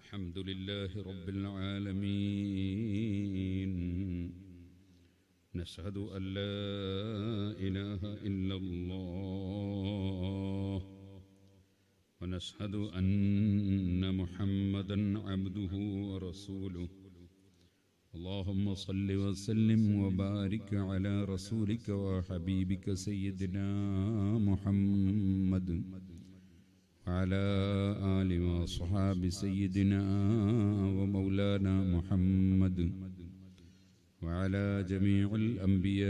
الحمد لله رب العالمين. نشهد أن لا إله إلا الله. ونشهد أن محمدا عبده ورسوله. اللهم صل وسلم وبارك على رسولك وحبيبك سيدنا محمد. وعلى آل وصحاب سيدنا ومولانا محمد وعلى جميع الأنبياء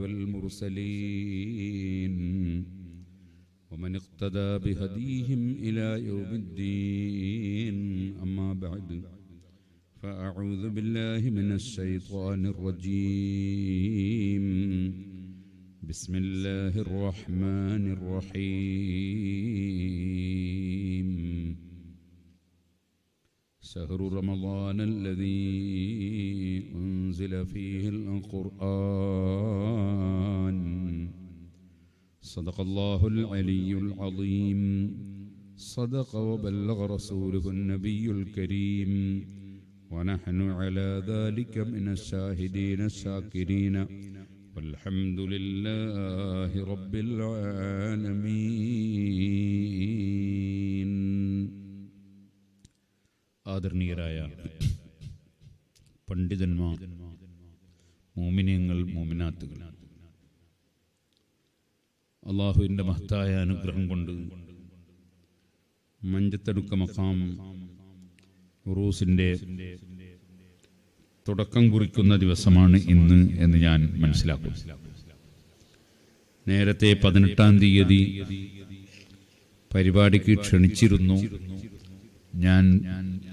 والمرسلين ومن اقتدى بهديهم إلى يوم الدين. أما بعد فأعوذ بالله من الشيطان الرجيم. بسم الله الرحمن الرحيم. شهر رمضان الذي أنزل فيه القرآن. صدق الله العلي العظيم. صدق وبلغ رسوله النبي الكريم. ونحن على ذلك من الشاهدين الشاكرين. والحمد لله رب العالمين ആദരണീയരായ പണ്ഡിതന്മാർ മോമിനിയങ്ങൾ മോമിനാത്തുകൾ അള്ളാഹുവിൻ്റെ മഹത്തായ അനുഗ്രഹം കൊണ്ട് മഞ്ചത്തടുക്ക മക്കാം ഉറൂസിൻ്റെ തുടക്കം കുറിക്കുന്ന ദിവസമാണ് ഇന്ന് എന്ന് ഞാൻ മനസ്സിലാക്കും. നേരത്തെ പതിനെട്ടാം തീയതി പരിപാടിക്ക് ക്ഷണിച്ചിരുന്നു. ഞാൻ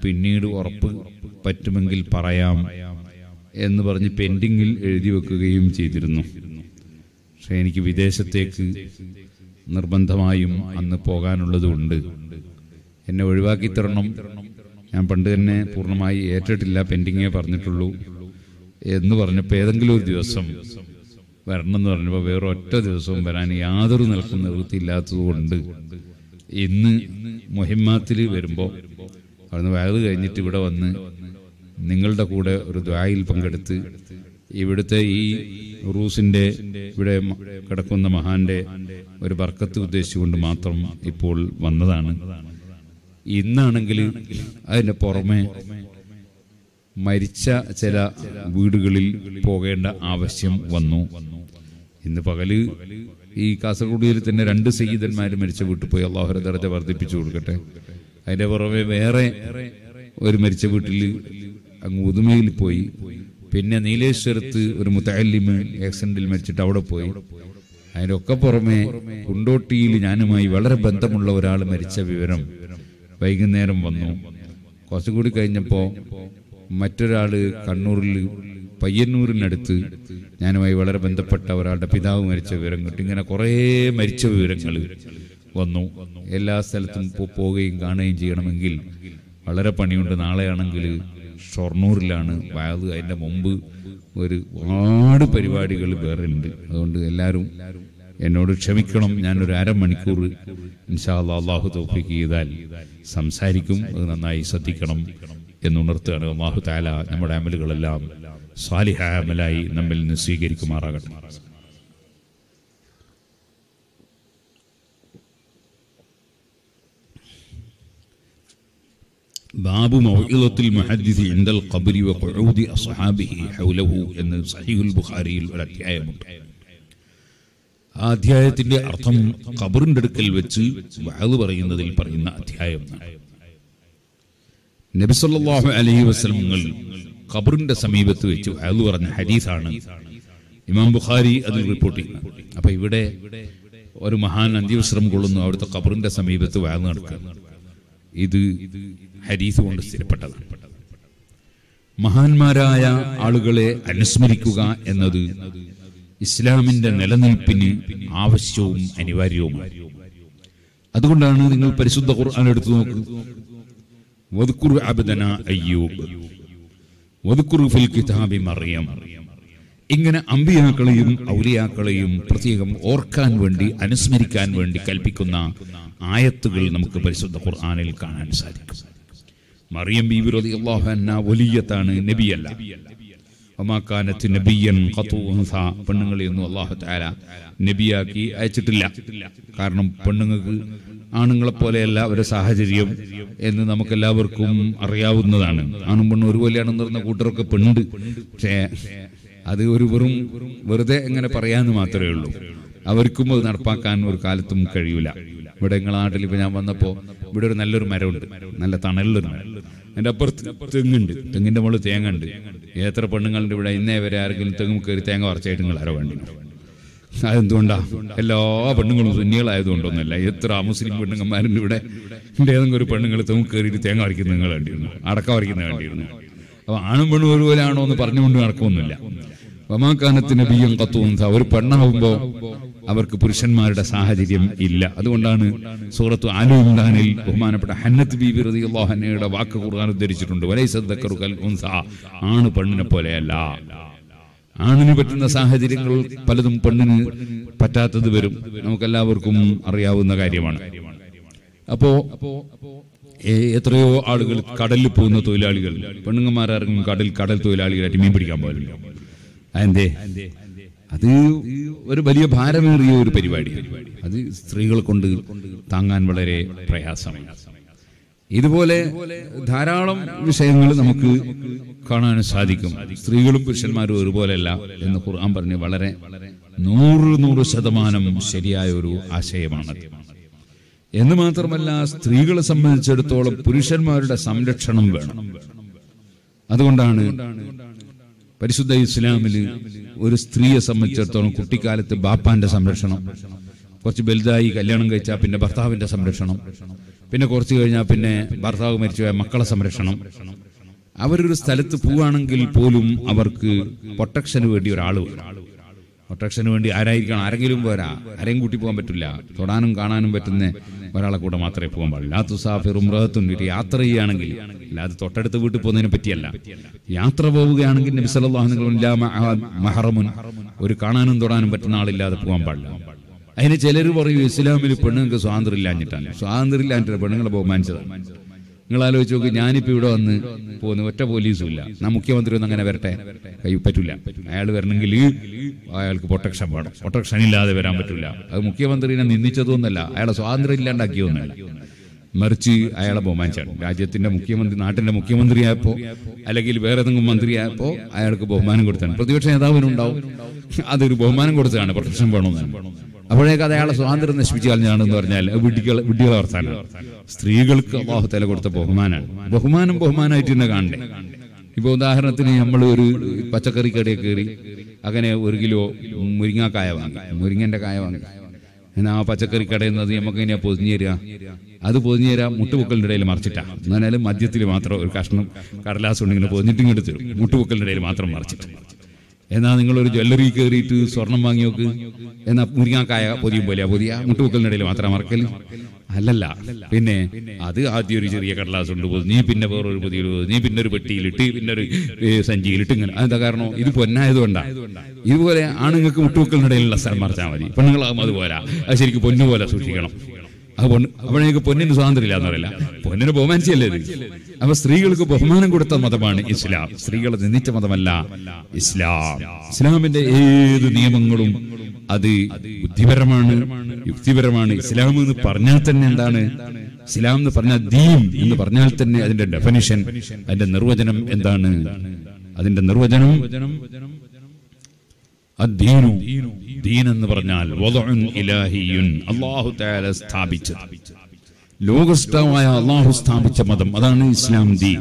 പിന്നീട് ഉറപ്പ് പറ്റുമെങ്കിൽ പറയാം എന്ന് പറഞ്ഞ് പെൻഡിങ്ങിൽ എഴുതി വെക്കുകയും ചെയ്തിരുന്നു. പക്ഷേ എനിക്ക് വിദേശത്തേക്ക് നിർബന്ധമായും അന്ന് പോകാനുള്ളതുകൊണ്ട് എന്നെ ഒഴിവാക്കി തരണം. ഞാൻ പണ്ട് തന്നെ പൂർണമായി ഏറ്റിട്ടില്ല പെൻഡിങ്ങേ പറഞ്ഞിട്ടുള്ളൂ എന്ന് പറഞ്ഞപ്പോൾ ഏതെങ്കിലും ഒരു ദിവസം വരണം എന്ന് പറഞ്ഞപ്പോൾ വേറെ ഒറ്റ ദിവസവും വരാൻ യാതൊരു നിലക്കും നിവൃത്തിയില്ലാത്തതുകൊണ്ട് ഇന്ന് മുഹിമാത്തിൽ വരുമ്പോൾ അവിടുന്ന് വയത് കഴിഞ്ഞിട്ട് ഇവിടെ വന്ന് നിങ്ങളുടെ കൂടെ ഒരു ദ്വായിൽ പങ്കെടുത്ത് ഇവിടുത്തെ ഈ റൂസിന്റെ ഇവിടെ കിടക്കുന്ന മഹാന്റെ ഒരു ബർക്കത്ത് ഉദ്ദേശിച്ചുകൊണ്ട് മാത്രം ഇപ്പോൾ വന്നതാണ്. ഇന്നാണെങ്കിൽ അതിന്റെ പുറമെ മരിച്ച ചില വീടുകളിൽ പോകേണ്ട ആവശ്യം വന്നു. ഇന്ന് പകൽ ഈ കാസർഗോഡിൽ തന്നെ രണ്ട് സയ്യിദന്മാർ മരിച്ച വീട്ടിൽ പോയി. അള്ളാഹുര ദർജ വർദ്ധിപ്പിച്ചു കൊടുക്കട്ടെ. അതിന്റെ പുറമെ വേറെ ഒരു മരിച്ച വീട്ടിൽ അങ്ങ് ഉദുമയിൽ പോയി. പിന്നെ നീലേശ്വരത്ത് ഒരു മുത്തല്ലിമ് ആക്സിഡന്റിൽ മരിച്ചിട്ട് അവിടെ പോയി. അതിനൊക്കെ പുറമെ കുണ്ടോട്ടിയിൽ ഞാനുമായി വളരെ ബന്ധമുള്ള ഒരാൾ മരിച്ച വിവരം വൈകുന്നേരം വന്നു. കുറച്ചും കൂടി കഴിഞ്ഞപ്പോൾ മറ്റൊരാൾ കണ്ണൂരിൽ പയ്യന്നൂരിനടുത്ത് ഞാനുമായി വളരെ ബന്ധപ്പെട്ട ഒരാളുടെ പിതാവ് മരിച്ച വിവരം കിട്ടി ഇങ്ങനെ കുറേ മരിച്ച വിവരങ്ങൾ വന്നു. എല്ലാ സ്ഥലത്തും പോവുകയും കാണുകയും ചെയ്യണമെങ്കിൽ വളരെ പണിയുണ്ട്. നാളെയാണെങ്കിൽ ഷൊർണൂരിലാണ്. വയത് അതിന്റെ മുമ്പ് ഒരുപാട് പരിപാടികൾ വേറെ ഉണ്ട് അതുകൊണ്ട് എല്ലാവരും എന്നോട് ക്ഷമിക്കണം. ഞാനൊരു അരമണിക്കൂർ ഇൻഷാ അള്ളാഹു തോഫിക്ക് ചെയ്താൽ സംസാരിക്കും. അത് നന്നായി ശ്രദ്ധിക്കണം എന്നുണർത്തുകയാണ്. അള്ളാഹു താല നമ്മുടെ അമലുകളെല്ലാം സാലിഹ അമലായി നമ്മിൽ നിന്ന് സ്വീകരിക്കുമാറാകട്ടെ. ബാബു മൗഇളത്തിൽ മുഹദ്ദിസ് ഇൻദൽ ഖബ്രി വഖുഊദി അസ്ഹാബിഹി ഹൗലഹു എന്ന് സഹീഹുൽ ബുഖാരിയിൽ ഒരു അധ്യായമുണ്ട്. ആ അധ്യായത്തിന്റെ അർത്ഥം ഖബറിന്റെ അടുക്കൽ വെച്ച് വഅദ് പറയുന്നതിൽ പറയുന്ന അധ്യായം. നബി അലഹി വസ്ലമങ്ങൾ ഖബറിന്റെ സമീപത്ത് വെച്ച് വഅദ് പറഞ്ഞ ഹരീസാണ് ഇമാം ബുഖാരി അതിൽ റിപ്പോർട്ട് ചെയ്യുന്നത്. അപ്പൊ ഇവിടെ ഒരു മഹാൻ അന്ത്യവിശ്രമം കൊള്ളുന്നു അവിടുത്തെ ഖബറിന്റെ സമീപത്ത് വഅദ് നടക്കുക. ഇത് ഹരീസ് കൊണ്ട് സ്ഥിരപ്പെട്ടതാണ്. മഹാന്മാരായ ആളുകളെ അനുസ്മരിക്കുക എന്നത് ഇസ്ലാമിന്റെ നിലനിൽപ്പിന് ആവശ്യവും അനിവാര്യവുമാണ്. അതുകൊണ്ടാണ് നിങ്ങൾ പരിശുദ്ധ ഖുർആൻ എടുത്തു നോക്കുക അബ്ദന അയ്യൂബ്. ഫിൽ കിതാബി മറിയം. ഇങ്ങനെ അമ്പിയാക്കളെയും ഔലിയാക്കളെയും പ്രത്യേകം ഓർക്കാൻ വേണ്ടി അനുസ്മരിക്കാൻ വേണ്ടി കൽപ്പിക്കുന്ന ആയത്തുകൾ നമുക്ക് പരിശുദ്ധ ഖുർആാനിൽ കാണാൻ സാധിക്കും. മറിയം ബീബി അള്ളാഹു അന്ന വലിയത്താണ് നബിയല്ല. നബിയൻ പെണ്ണുങ്ങളെയൊന്നും അള്ളാഹു താര നബിയാക്കി അയച്ചിട്ടില്ല. കാരണം പെണ്ണുങ്ങൾക്ക് ആണുങ്ങളെ പോലെയല്ല അവരുടെ സാഹചര്യം എന്ന് നമുക്കെല്ലാവർക്കും അറിയാവുന്നതാണ്. ആണും പെണ്ണും ഒരുപോലെയാണെന്ന് പറഞ്ഞ കൂട്ടരൊക്കെ പെണ്ണുണ്ട് പക്ഷേ അത് ഒരു വെറും വെറുതെ എങ്ങനെ പറയാന്ന് മാത്രമേ ഉള്ളൂ. അവർക്കും അത് നടപ്പാക്കാൻ ഒരു കാലത്തും കഴിയൂല. ഇവിടെ നിങ്ങളെ നാട്ടിൽ ഇപ്പൊ ഞാൻ വന്നപ്പോ ഇവിടെ ഒരു നല്ലൊരു മരമുണ്ട്. നല്ല തണലുള്ളൊരു മരം. അതിന്റെ അപ്പുറത്ത് തെങ്ങുണ്ട്. തെങ്ങിന്റെ മുകളിൽ തേങ്ങ ഉണ്ട്. എത്ര പെണ്ണുങ്ങളുടെ ഇവിടെ ഇന്നേ വരെ ആരെങ്കിലും തെങ്ങും കയറി തേങ്ങ വറച്ചായിട്ട് നിങ്ങൾ ആരോ വേണ്ടി അതെന്തുകൊണ്ടാ? എല്ലാ പെണ്ണുങ്ങളും സുന്നികളായതുകൊണ്ടൊന്നുമല്ല എത്ര മുസ്ലിം പെണ്ണുങ്ങന്മാരുടെ ഇവിടെ ഏതെങ്കിലും ഒരു പെണ്ണുങ്ങൾ തെങ്ങ് കയറിയിട്ട് തേങ്ങ വരയ്ക്കുന്ന നിങ്ങൾ കണ്ടിരുന്നു. അടക്ക വരയ്ക്കുന്ന കണ്ടിരുന്നു. അപ്പൊ ആണും പെണ്ണും ഒരുപോലെ ആണോ എന്ന് പറഞ്ഞുകൊണ്ട് നടക്കൊന്നുമില്ല വമാക്കാനത്തിന് ബിയും കത്തുന്ന ഒരു പെണ്ണാവുമ്പോ അവർക്ക് പുരുഷന്മാരുടെ സാഹചര്യം ഇല്ല. അതുകൊണ്ടാണ് സൂറത്ത് ആലു ബഹുമാനപ്പെട്ട ഹന്നത്ത് ബീബി റളിയല്ലാഹുഅൻഹയുടെ വാക്ക് ഖുർആൻ ഉദ്ധരിച്ചിട്ടുണ്ട്. വലൈസ ദക്കറു കൽ ഉൻസ. ആണ് പെണ്ണിനെ പോലെയല്ല. ആണിന് പറ്റുന്ന സാഹചര്യങ്ങൾ പലതും പെണ്ണിന് പറ്റാത്തത് വരും. നമുക്കെല്ലാവർക്കും അറിയാവുന്ന കാര്യമാണ്. അപ്പോ എത്രയോ ആളുകൾ കടലിൽ പോകുന്ന തൊഴിലാളികൾ പെണ്ണുങ്ങന്മാരും കടൽ കടൽ തൊഴിലാളികളായിട്ട് മീൻ പിടിക്കാൻ പോകലുണ്ട്. അതെന്തേ? അത് ഒരു വലിയ ഭാരമേറിയ ഒരു പരിപാടി അത് സ്ത്രീകളെ കൊണ്ട് താങ്ങാൻ വളരെ പ്രയാസമാണ്. ഇതുപോലെ ധാരാളം വിഷയങ്ങൾ നമുക്ക് കാണാൻ സാധിക്കും. സ്ത്രീകളും പുരുഷന്മാരും ഒരുപോലെയല്ല എന്ന് ഖുർആൻ പറഞ്ഞ് വളരെ നൂറ് നൂറ് ശതമാനം ശരിയായ ഒരു ആശയമാണ്. എന്ന് മാത്രമല്ല സ്ത്രീകളെ സംബന്ധിച്ചിടത്തോളം പുരുഷന്മാരുടെ സംരക്ഷണം വേണം. അതുകൊണ്ടാണ് പരിശുദ്ധ ഇസ്ലാമിൽ ഒരു സ്ത്രീയെ സംബന്ധിച്ചിടത്തോളം കുട്ടിക്കാലത്ത് ബാപ്പാന്റെ സംരക്ഷണം കുറച്ച് വലുതായി കല്യാണം കഴിച്ചാൽ പിന്നെ ഭർത്താവിന്റെ സംരക്ഷണം പിന്നെ കുറച്ച് കഴിഞ്ഞാൽ പിന്നെ ഭർത്താവ് മരിച്ചുപോയ മക്കളെ സംരക്ഷണം. അവരൊരു സ്ഥലത്ത് പോവുകയാണെങ്കിൽ പോലും അവർക്ക് പ്രൊട്ടക്ഷന് വേണ്ടി ഒരാൾ വേണം. പ്രൊട്ടക്ഷന് വേണ്ടി ആരായിരിക്കണം? ആരെങ്കിലും പോരാ? ആരെയും കൂട്ടി പോകാൻ പറ്റില്ല. തൊടാനും കാണാനും പറ്റുന്ന ഒരാളെ കൂടെ മാത്രമേ പോകാൻ പാടില്ല. ആ തുസാഫിറും മൃഗത്തും ഒരു യാത്ര ചെയ്യുകയാണെങ്കിൽ അല്ലാതെ തൊട്ടടുത്ത് വീട്ടിൽ പോകുന്നതിനെ പറ്റിയല്ല. യാത്ര പോവുകയാണെങ്കിൽ നബി മഹറമുൻ ഒരു കാണാനും തൊടാനും പറ്റുന്ന ആളില്ലാതെ പോകാൻ പാടില്ല. അതിന് ചിലർ പറയും ഇസ്ലാമിൽ പെണ്ണുങ്ങൾക്ക് സ്വാതന്ത്ര്യം ഇല്ലാഞ്ഞിട്ടാണ് സ്വാതന്ത്ര്യം ഇല്ലാഞ്ഞിട്ട് പെണ്ണുങ്ങളെ ബഹുമാനിച്ചതാണ് നിങ്ങൾ ആലോചിച്ച് നോക്ക് ഞാനിപ്പോ ഇവിടെ വന്ന് പോകുന്നു ഒറ്റ പോലീസും ഇല്ല നാ മുഖ്യമന്ത്രി ഒന്നും അങ്ങനെ വരട്ടെ? കൈ പറ്റില്ല അയാൾ വരണമെങ്കിൽ അയാൾക്ക് പ്രൊട്ടക്ഷൻ വേണം. പ്രൊട്ടക്ഷൻ ഇല്ലാതെ വരാൻ പറ്റില്ല അത് മുഖ്യമന്ത്രിനെ നിന്ദിച്ചതൊന്നല്ല അയാളെ സ്വാതന്ത്ര്യം ഇല്ലാണ്ടാക്കിയൊന്നല്ല മറിച്ച് അയാളെ ബഹുമാനിച്ചാണ്. രാജ്യത്തിന്റെ മുഖ്യമന്ത്രി നാട്ടിന്റെ മുഖ്യമന്ത്രിയായപ്പോ അല്ലെങ്കിൽ വേറെ ഏതെങ്കിലും മന്ത്രിയായപ്പോ അയാൾക്ക് ബഹുമാനം കൊടുത്താണ്. പ്രതിപക്ഷ നേതാവിനുണ്ടാവും. അതൊരു ബഹുമാനം കൊടുത്തതാണ്. പ്രൊട്ടക്ഷൻ വേണമെന്നാണ്. അപ്പോഴേക്ക് അയാളെ സ്വാതന്ത്ര്യം നശിപ്പിച്ചു കളഞ്ഞാണെന്ന് പറഞ്ഞാൽ വിഡ്ഢികൾ വിഡ്ഢികളെ വർത്താനാണ്. സ്ത്രീകൾക്ക് അള്ളാഹു തല കൊടുത്ത ബഹുമാനാണ്. ബഹുമാനം ബഹുമാനമായിട്ട് തന്നെ കാണണ്ടേ? ഇപ്പൊ ഉദാഹരണത്തിന് നമ്മൾ ഒരു പച്ചക്കറി കടയിൽ കയറി അങ്ങനെ ഒരു കിലോ മുരിങ്ങാക്കായ വാങ്ങി. മുരിങ്ങന്റെ കായ വാങ്ങി. എന്നാ ആ പച്ചക്കറി കടയിൽ നിന്ന് നമുക്ക് ഇങ്ങനെ പൊതിഞ്ഞു തരിക അത് പൊതിഞ്ഞു തരാം മുട്ടുപൊക്കലിന്റെ ഇടയിൽ മറിച്ചിട്ടാ. എന്നാലും മദ്യത്തിൽ മാത്രം ഒരു കഷ്ണം കടലാസ് കൊണ്ട് ഇങ്ങനെ ഇങ്ങോട്ട് തരും. മുട്ടുപൊക്കലിന്റെ ഇടയിൽ മാത്രം മറിച്ചിട്ട്. എന്നാ നിങ്ങൾ ഒരു ജ്വല്ലറി കയറിയിട്ട് സ്വർണം വാങ്ങി നോക്ക്. എന്നാ മുരിങ്ങാക്കായ പൊതിയും പോലെയാ പൊതിയ. മുട്ടുപൊക്കലിനിടയിൽ മാത്രം മറക്കൽ അല്ലല്ല. പിന്നെ അത് ആദ്യം ഒരു ചെറിയ കടലാസ് ഉണ്ട് കൊണ്ട് നീ പിന്നെ വേറൊരു പൊതിയിൽ നീ പിന്നെ ഒരു പെട്ടിയിലിട്ട് പിന്നെ ഒരു സഞ്ചിയിലിട്ട് ഇങ്ങനെ. അതെന്താ കാരണം? ഇത് പൊന്നായതുകൊണ്ടാ ഇതുപോലെ ആണുങ്ങൾക്ക് മുട്ടുപൊക്കലിനിടയിലുള്ള സ്ഥലം മറച്ചാൽ മതി. പെണ്ണുങ്ങളാകും അതുപോലെ അത് ശരിക്കും പൊന്നുപോലെ സൂക്ഷിക്കണം. അപ്പോഴേക്ക് പൊന്നിന് സ്വാതന്ത്ര്യമില്ല എന്ന് പറയില്ല പൊന്നിന് ബഹുമാനിച്ചല്ലേ അപ്പൊ സ്ത്രീകൾക്ക് ബഹുമാനം കൊടുത്ത മതമാണ് ഇസ്ലാം. സ്ത്രീകളെ നിന്ദിച്ച മതമല്ല ഇസ്ലാം. ഇസ്ലാമിന്റെ ഏത് നിയമങ്ങളും അത് ബുദ്ധിപരമാണ് യുക്തിപരമാണ്. ഇസ്ലാം എന്ന് പറഞ്ഞാൽ തന്നെ എന്താണ്? ഇസ്ലാം എന്ന് പറഞ്ഞാൽ ദീം എന്ന് പറഞ്ഞാൽ തന്നെ അതിന്റെ ഡെഫിനിഷൻ അതിന്റെ നിർവചനം എന്താണ്? അതിന്റെ നിർവചനം ദീൻ എന്ന് പറഞ്ഞാൽ തആല സ്ഥാപിച്ചത്. ലോകസ്ഥമായ അള്ളാഹു സ്ഥാപിച്ച മതം അതാണ് ഇസ്ലാം ദീൻ.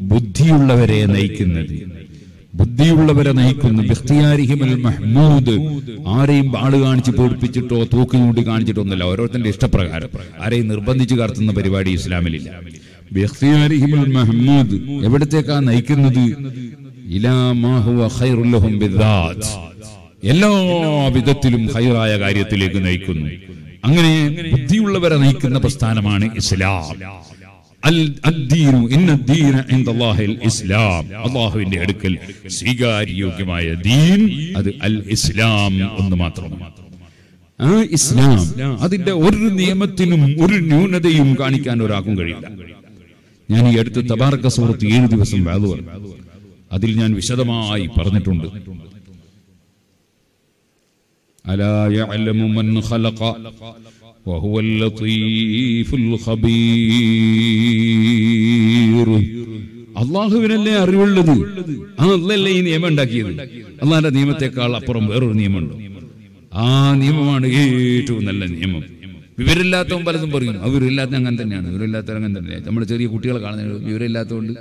ബുദ്ധിയുള്ളവരെ നയിക്കുന്നത്. ബുദ്ധിയുള്ളവരെ നയിക്കുന്നു മഹ്മൂദ് ആരെയും ആൾ കാണിച്ച് പേടിപ്പിച്ചിട്ടോ തൂക്കി ചൂണ്ടി ഒന്നല്ല ഓരോരുത്തരുടെ ഇഷ്ടപ്രകാരം. ആരെയും നിർബന്ധിച്ച് കടത്തുന്ന പരിപാടി ഇസ്ലാമിലില്ല. മഹ്മൂദ് എവിടത്തേക്കാ നയിക്കുന്നത്? ഇലാ മാ ഹുവ ഖൈറുൽ ലഹും ബിദ്ദാത്ത് എല്ലാ വിധത്തിലും ഹൈറായ കാര്യത്തിലേക്ക് നയിക്കുന്നു. അങ്ങനെ ബുദ്ധിയുള്ളവരെ നയിക്കുന്ന പ്രസ്ഥാനമാണ് ഇസ്ലാം. അൽ അദ്ദീനു ഇന്ന ദീന ഇൻദല്ലാഹിൽ ഇസ്ലാം. അള്ളാഹുവിന്റെ അടുക്കൽ സ്വീകാര്യോഗ്യമായ ദീൻ അത് അൽ ഇസ്ലാം ഒന്ന് മാത്രമാണ്. ആ ഇസ്ലാം അതിന്റെ ഒരു നിയമത്തിനും ഒരു ന്യൂനതയും കാണിക്കാൻ ഒരാൾക്കും കഴിയില്ല. ഞാൻ ഈ അടുത്ത് തബാറക്ക സുഹൃത്ത് ഏഴ് ദിവസം വാതു പറഞ്ഞു. അതിൽ ഞാൻ വിശദമായി പറഞ്ഞിട്ടുണ്ട്. അള്ളാഹുവിനല്ലേ അറിവുള്ളത്? ആ അല്ലല്ലേ ഈ നിയമം ഉണ്ടാക്കിയത്? അള്ളാഹിന്റെ നിയമത്തെക്കാൾ അപ്പുറം വേറൊരു നിയമമുണ്ട്. ആ നിയമമാണ് ഏറ്റവും നല്ല നിയമം. വിവരമില്ലാത്തവൻ പലതും പറയും. അവരില്ലാത്ത അങ്ങനെ തന്നെയാണ്. വിവരമില്ലാത്തവർ അങ്ങനെ തന്നെയാണ്. നമ്മൾ ചെറിയ കുട്ടികളെ കാണുന്നത് വിവരമില്ലാത്തതുകൊണ്ട്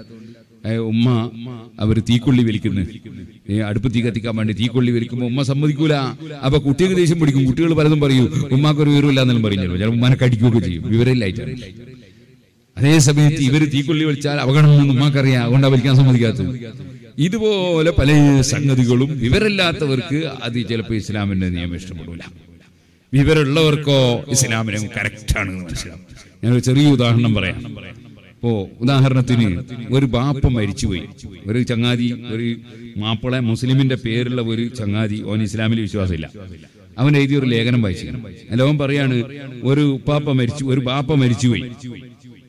ഉമ്മ അവർ തീക്കൊള്ളി വലിക്കുന്നത് അടുപ്പ് തീ കത്തിക്കാൻ വേണ്ടി തീക്കൊള്ളി വലിക്കുമ്പോൾ ഉമ്മ സമ്മതിക്കൂല. അപ്പൊ കുട്ടികൾക്ക് ദേഷ്യം പിടിക്കും. കുട്ടികൾ പലതും പറയും. ഉമ്മാക്കൊരു വിവരമില്ല എന്നെല്ലാം പറയും ചിലപ്പോൾ ഉമ്മനെ കടിക്കുകയൊക്കെ ചെയ്യും. വിവരമില്ലായിട്ടാണ്. അതേ സമയത്ത് ഇവർ തീക്കൊള്ളി വലിച്ചാൽ അപകടമൊന്നും ഉമ്മാക്കറിയാം. അതുകൊണ്ട് വലിക്കാൻ സമ്മതിക്കാത്തത്. ഇതുപോലെ പല സംഗതികളും വിവരമില്ലാത്തവർക്ക് അത് ചിലപ്പോൾ ഇസ്ലാമിന്റെ നിയമം ഇഷ്ടപ്പെടില്ല വിവരമുള്ളവർക്കോ ഇസ്ലാമിനെ കറക്റ്റാണ് മനസ്സിലാവും. ഞാനൊരു ചെറിയ ഉദാഹരണം പറയാം. ഇപ്പോ ഉദാഹരണത്തിന് ഒരു ബാപ്പ മരിച്ചുപോയി. ഒരു ചങ്ങാതി ഒരു മാപ്പിളെ മുസ്ലിമിന്റെ പേരുള്ള ഒരു ചങ്ങാതി ഓൻ ഇസ്ലാമിൽ വിശ്വാസമില്ല. അവൻ എഴുതിയ ഒരു ലേഖനം വായിച്ചു. അല്ല പറയാണ് ഒരു ഉപ്പാപ്പ മരിച്ചു ഒരു ബാപ്പ മരിച്ചുപോയി.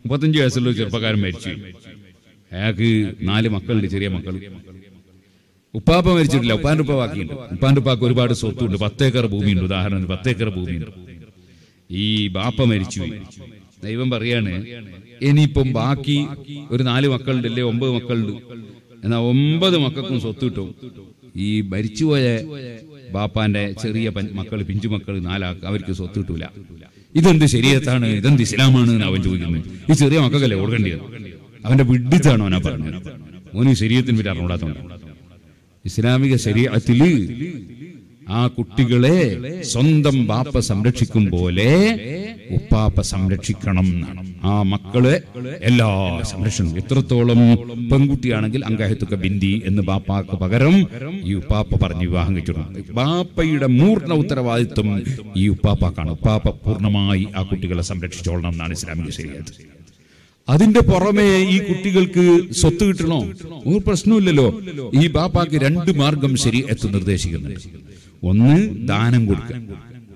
മുപ്പത്തഞ്ച് വയസ്സുള്ള ചെറുപ്പക്കാരൻ മരിച്ചു അയാൾക്ക് നാല് മക്കളുണ്ട് ചെറിയ മക്കൾ ഉപ്പാപ്പ മരിച്ചിട്ടില്ല ഉപ്പാന്റെ ഉപ്പ ബാക്കിയുണ്ട്. ഉപ്പാന്റെ ഉപ്പാക്ക് ഒരുപാട് സ്വത്തുണ്ട് പത്തേക്കർ ഭൂമിയുണ്ട് ഉദാഹരണത്തിന് പത്തേക്കർ ഭൂമിയുണ്ട്. ഈ ബാപ്പ മരിച്ചു ദൈവം പറയാണ് ഇനിയിപ്പം ബാക്കി ഒരു നാല് മക്കളുണ്ട് അല്ലേ ഒമ്പത് മക്കളുണ്ട്. എന്നാ ഒമ്പത് മക്കൾക്കും സ്വത്ത് കിട്ടും. ഈ മരിച്ചുപോയ ബാപ്പാന്റെ ചെറിയ മക്കൾ പിഞ്ചു മക്കൾ നാലാക്ക് അവർക്ക് സ്വത്ത് കിട്ടൂല. ഇതെന്ത് ശരീരത്താണ് ഇതെന്ത് ഇസ്ലാമാണ് എന്ന് അവൻ ചോദിക്കുന്നത് ഈ ചെറിയ മക്കൾക്കല്ലേ കൊടുക്കേണ്ടത് അവന്റെ വിഡിച്ചാണോ അവനാ പറഞ്ഞത്? ഓന് ശരീരത്തിന് പറ്റി അറിഞ്ഞൂടാത്തോണ്ട് ഇസ്ലാമിക ശരീരത്തിൽ ആ കുട്ടികളെ സ്വന്തം ബാപ്പ സംരക്ഷിക്കും പോലെ ഉപ്പാപ്പ സംരക്ഷിക്കണം എന്നാണ്. ആ മക്കളെ എല്ലാ സംരക്ഷണം. എത്രത്തോളം പെൺകുട്ടിയാണെങ്കിൽ അങ്കാഹത്തുക്ക ബിന്ദി എന്ന് ബാപ്പാക്ക് പകരം ഈ ഉപ്പാപ്പ പറഞ്ഞ് വിവാഹം കഴിച്ചു ബാപ്പയുടെ മൂർണ ഉത്തരവാദിത്വം ഈ ഉപ്പാപ്പാക്കാണ്. ഉപ്പാപ്പ പൂർണമായി ആ കുട്ടികളെ സംരക്ഷിച്ചോളണം എന്നാണ് ഇസ്ലാമിക ശരിയത് അതിന്റെ പുറമെ ഈ കുട്ടികൾക്ക് സ്വത്ത് കിട്ടണോ? ഒരു പ്രശ്നമില്ലല്ലോ ഈ ബാപ്പാക്ക് രണ്ട് മാർഗം ശരി എത്ത് നിർദ്ദേശിക്കുന്നുണ്ട്. ഒന്ന് ദാനം കൊടുക്കുക.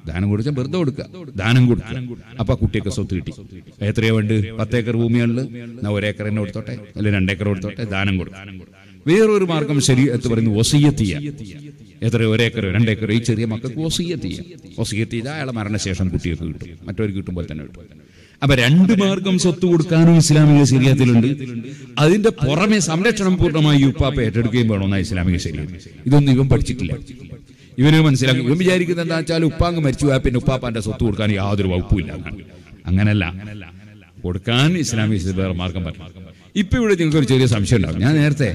ദാനം കൊടുച്ചാൽ വെറുതെ കൊടുക്കുക. ദാനം കൊടുക്കുക. അപ്പൊ ആ കുട്ടിയൊക്കെ സ്വത്ത് കിട്ടി. എത്രയോ വേണ്ട പത്തേക്കർ ഭൂമിയുള്ള എന്നാ ഒരേക്കർ തന്നെ കൊടുത്തോട്ടെ? അല്ലെങ്കിൽ രണ്ടേക്കർ കൊടുത്തോട്ടെ? ദാനം കൊടുക്കുക. വേറൊരു മാർഗം ശരി എന്ന് പറയുന്നത് ഒസിയത്തിയ ചെയ്യാം. എത്ര ഒരേക്കറോ രണ്ടേക്കറോ ഈ ചെറിയ മക്കൾക്ക് ഒസിയത്തിയ ഒസിയത്തിയത് അയാളെ മരണശേഷം കുട്ടിയൊക്കെ കിട്ടും. മറ്റൊരു കിട്ടുമ്പോൾ തന്നെ കിട്ടും. അപ്പൊ രണ്ട് മാർഗം സ്വത്ത് കൊടുക്കാനും ഇസ്ലാമിക ശരീരത്തിലുണ്ട്. അതിന്റെ പുറമെ സംരക്ഷണം പൂർണമായി യുപ്പാപ്പ ഏറ്റെടുക്കുകയും വേണമെന്ന ഇസ്ലാമിക ശരീരം. ഇതൊന്നും ഇവൻ പഠിച്ചിട്ടില്ല. ഇവന് മനസ്സിലാക്കി. ഇവൻ വിചാരിക്കുന്നത് എന്താ വെച്ചാൽ ഉപ്പാങ്ങ് മരിച്ചു പോയാൽ പിന്നെ ഉപ്പാപ്പാന്റെ സ്വത്ത് കൊടുക്കാൻ യാതൊരു വകുപ്പില്ല അങ്ങനല്ല. കൊടുക്കാൻ ഇസ്ലാമിക മാർഗം പറഞ്ഞു ഇപ്പൊ ഇവിടെ നിങ്ങൾക്ക് ഒരു ചെറിയ സംശയം ഉണ്ടാവും ഞാൻ നേരത്തെ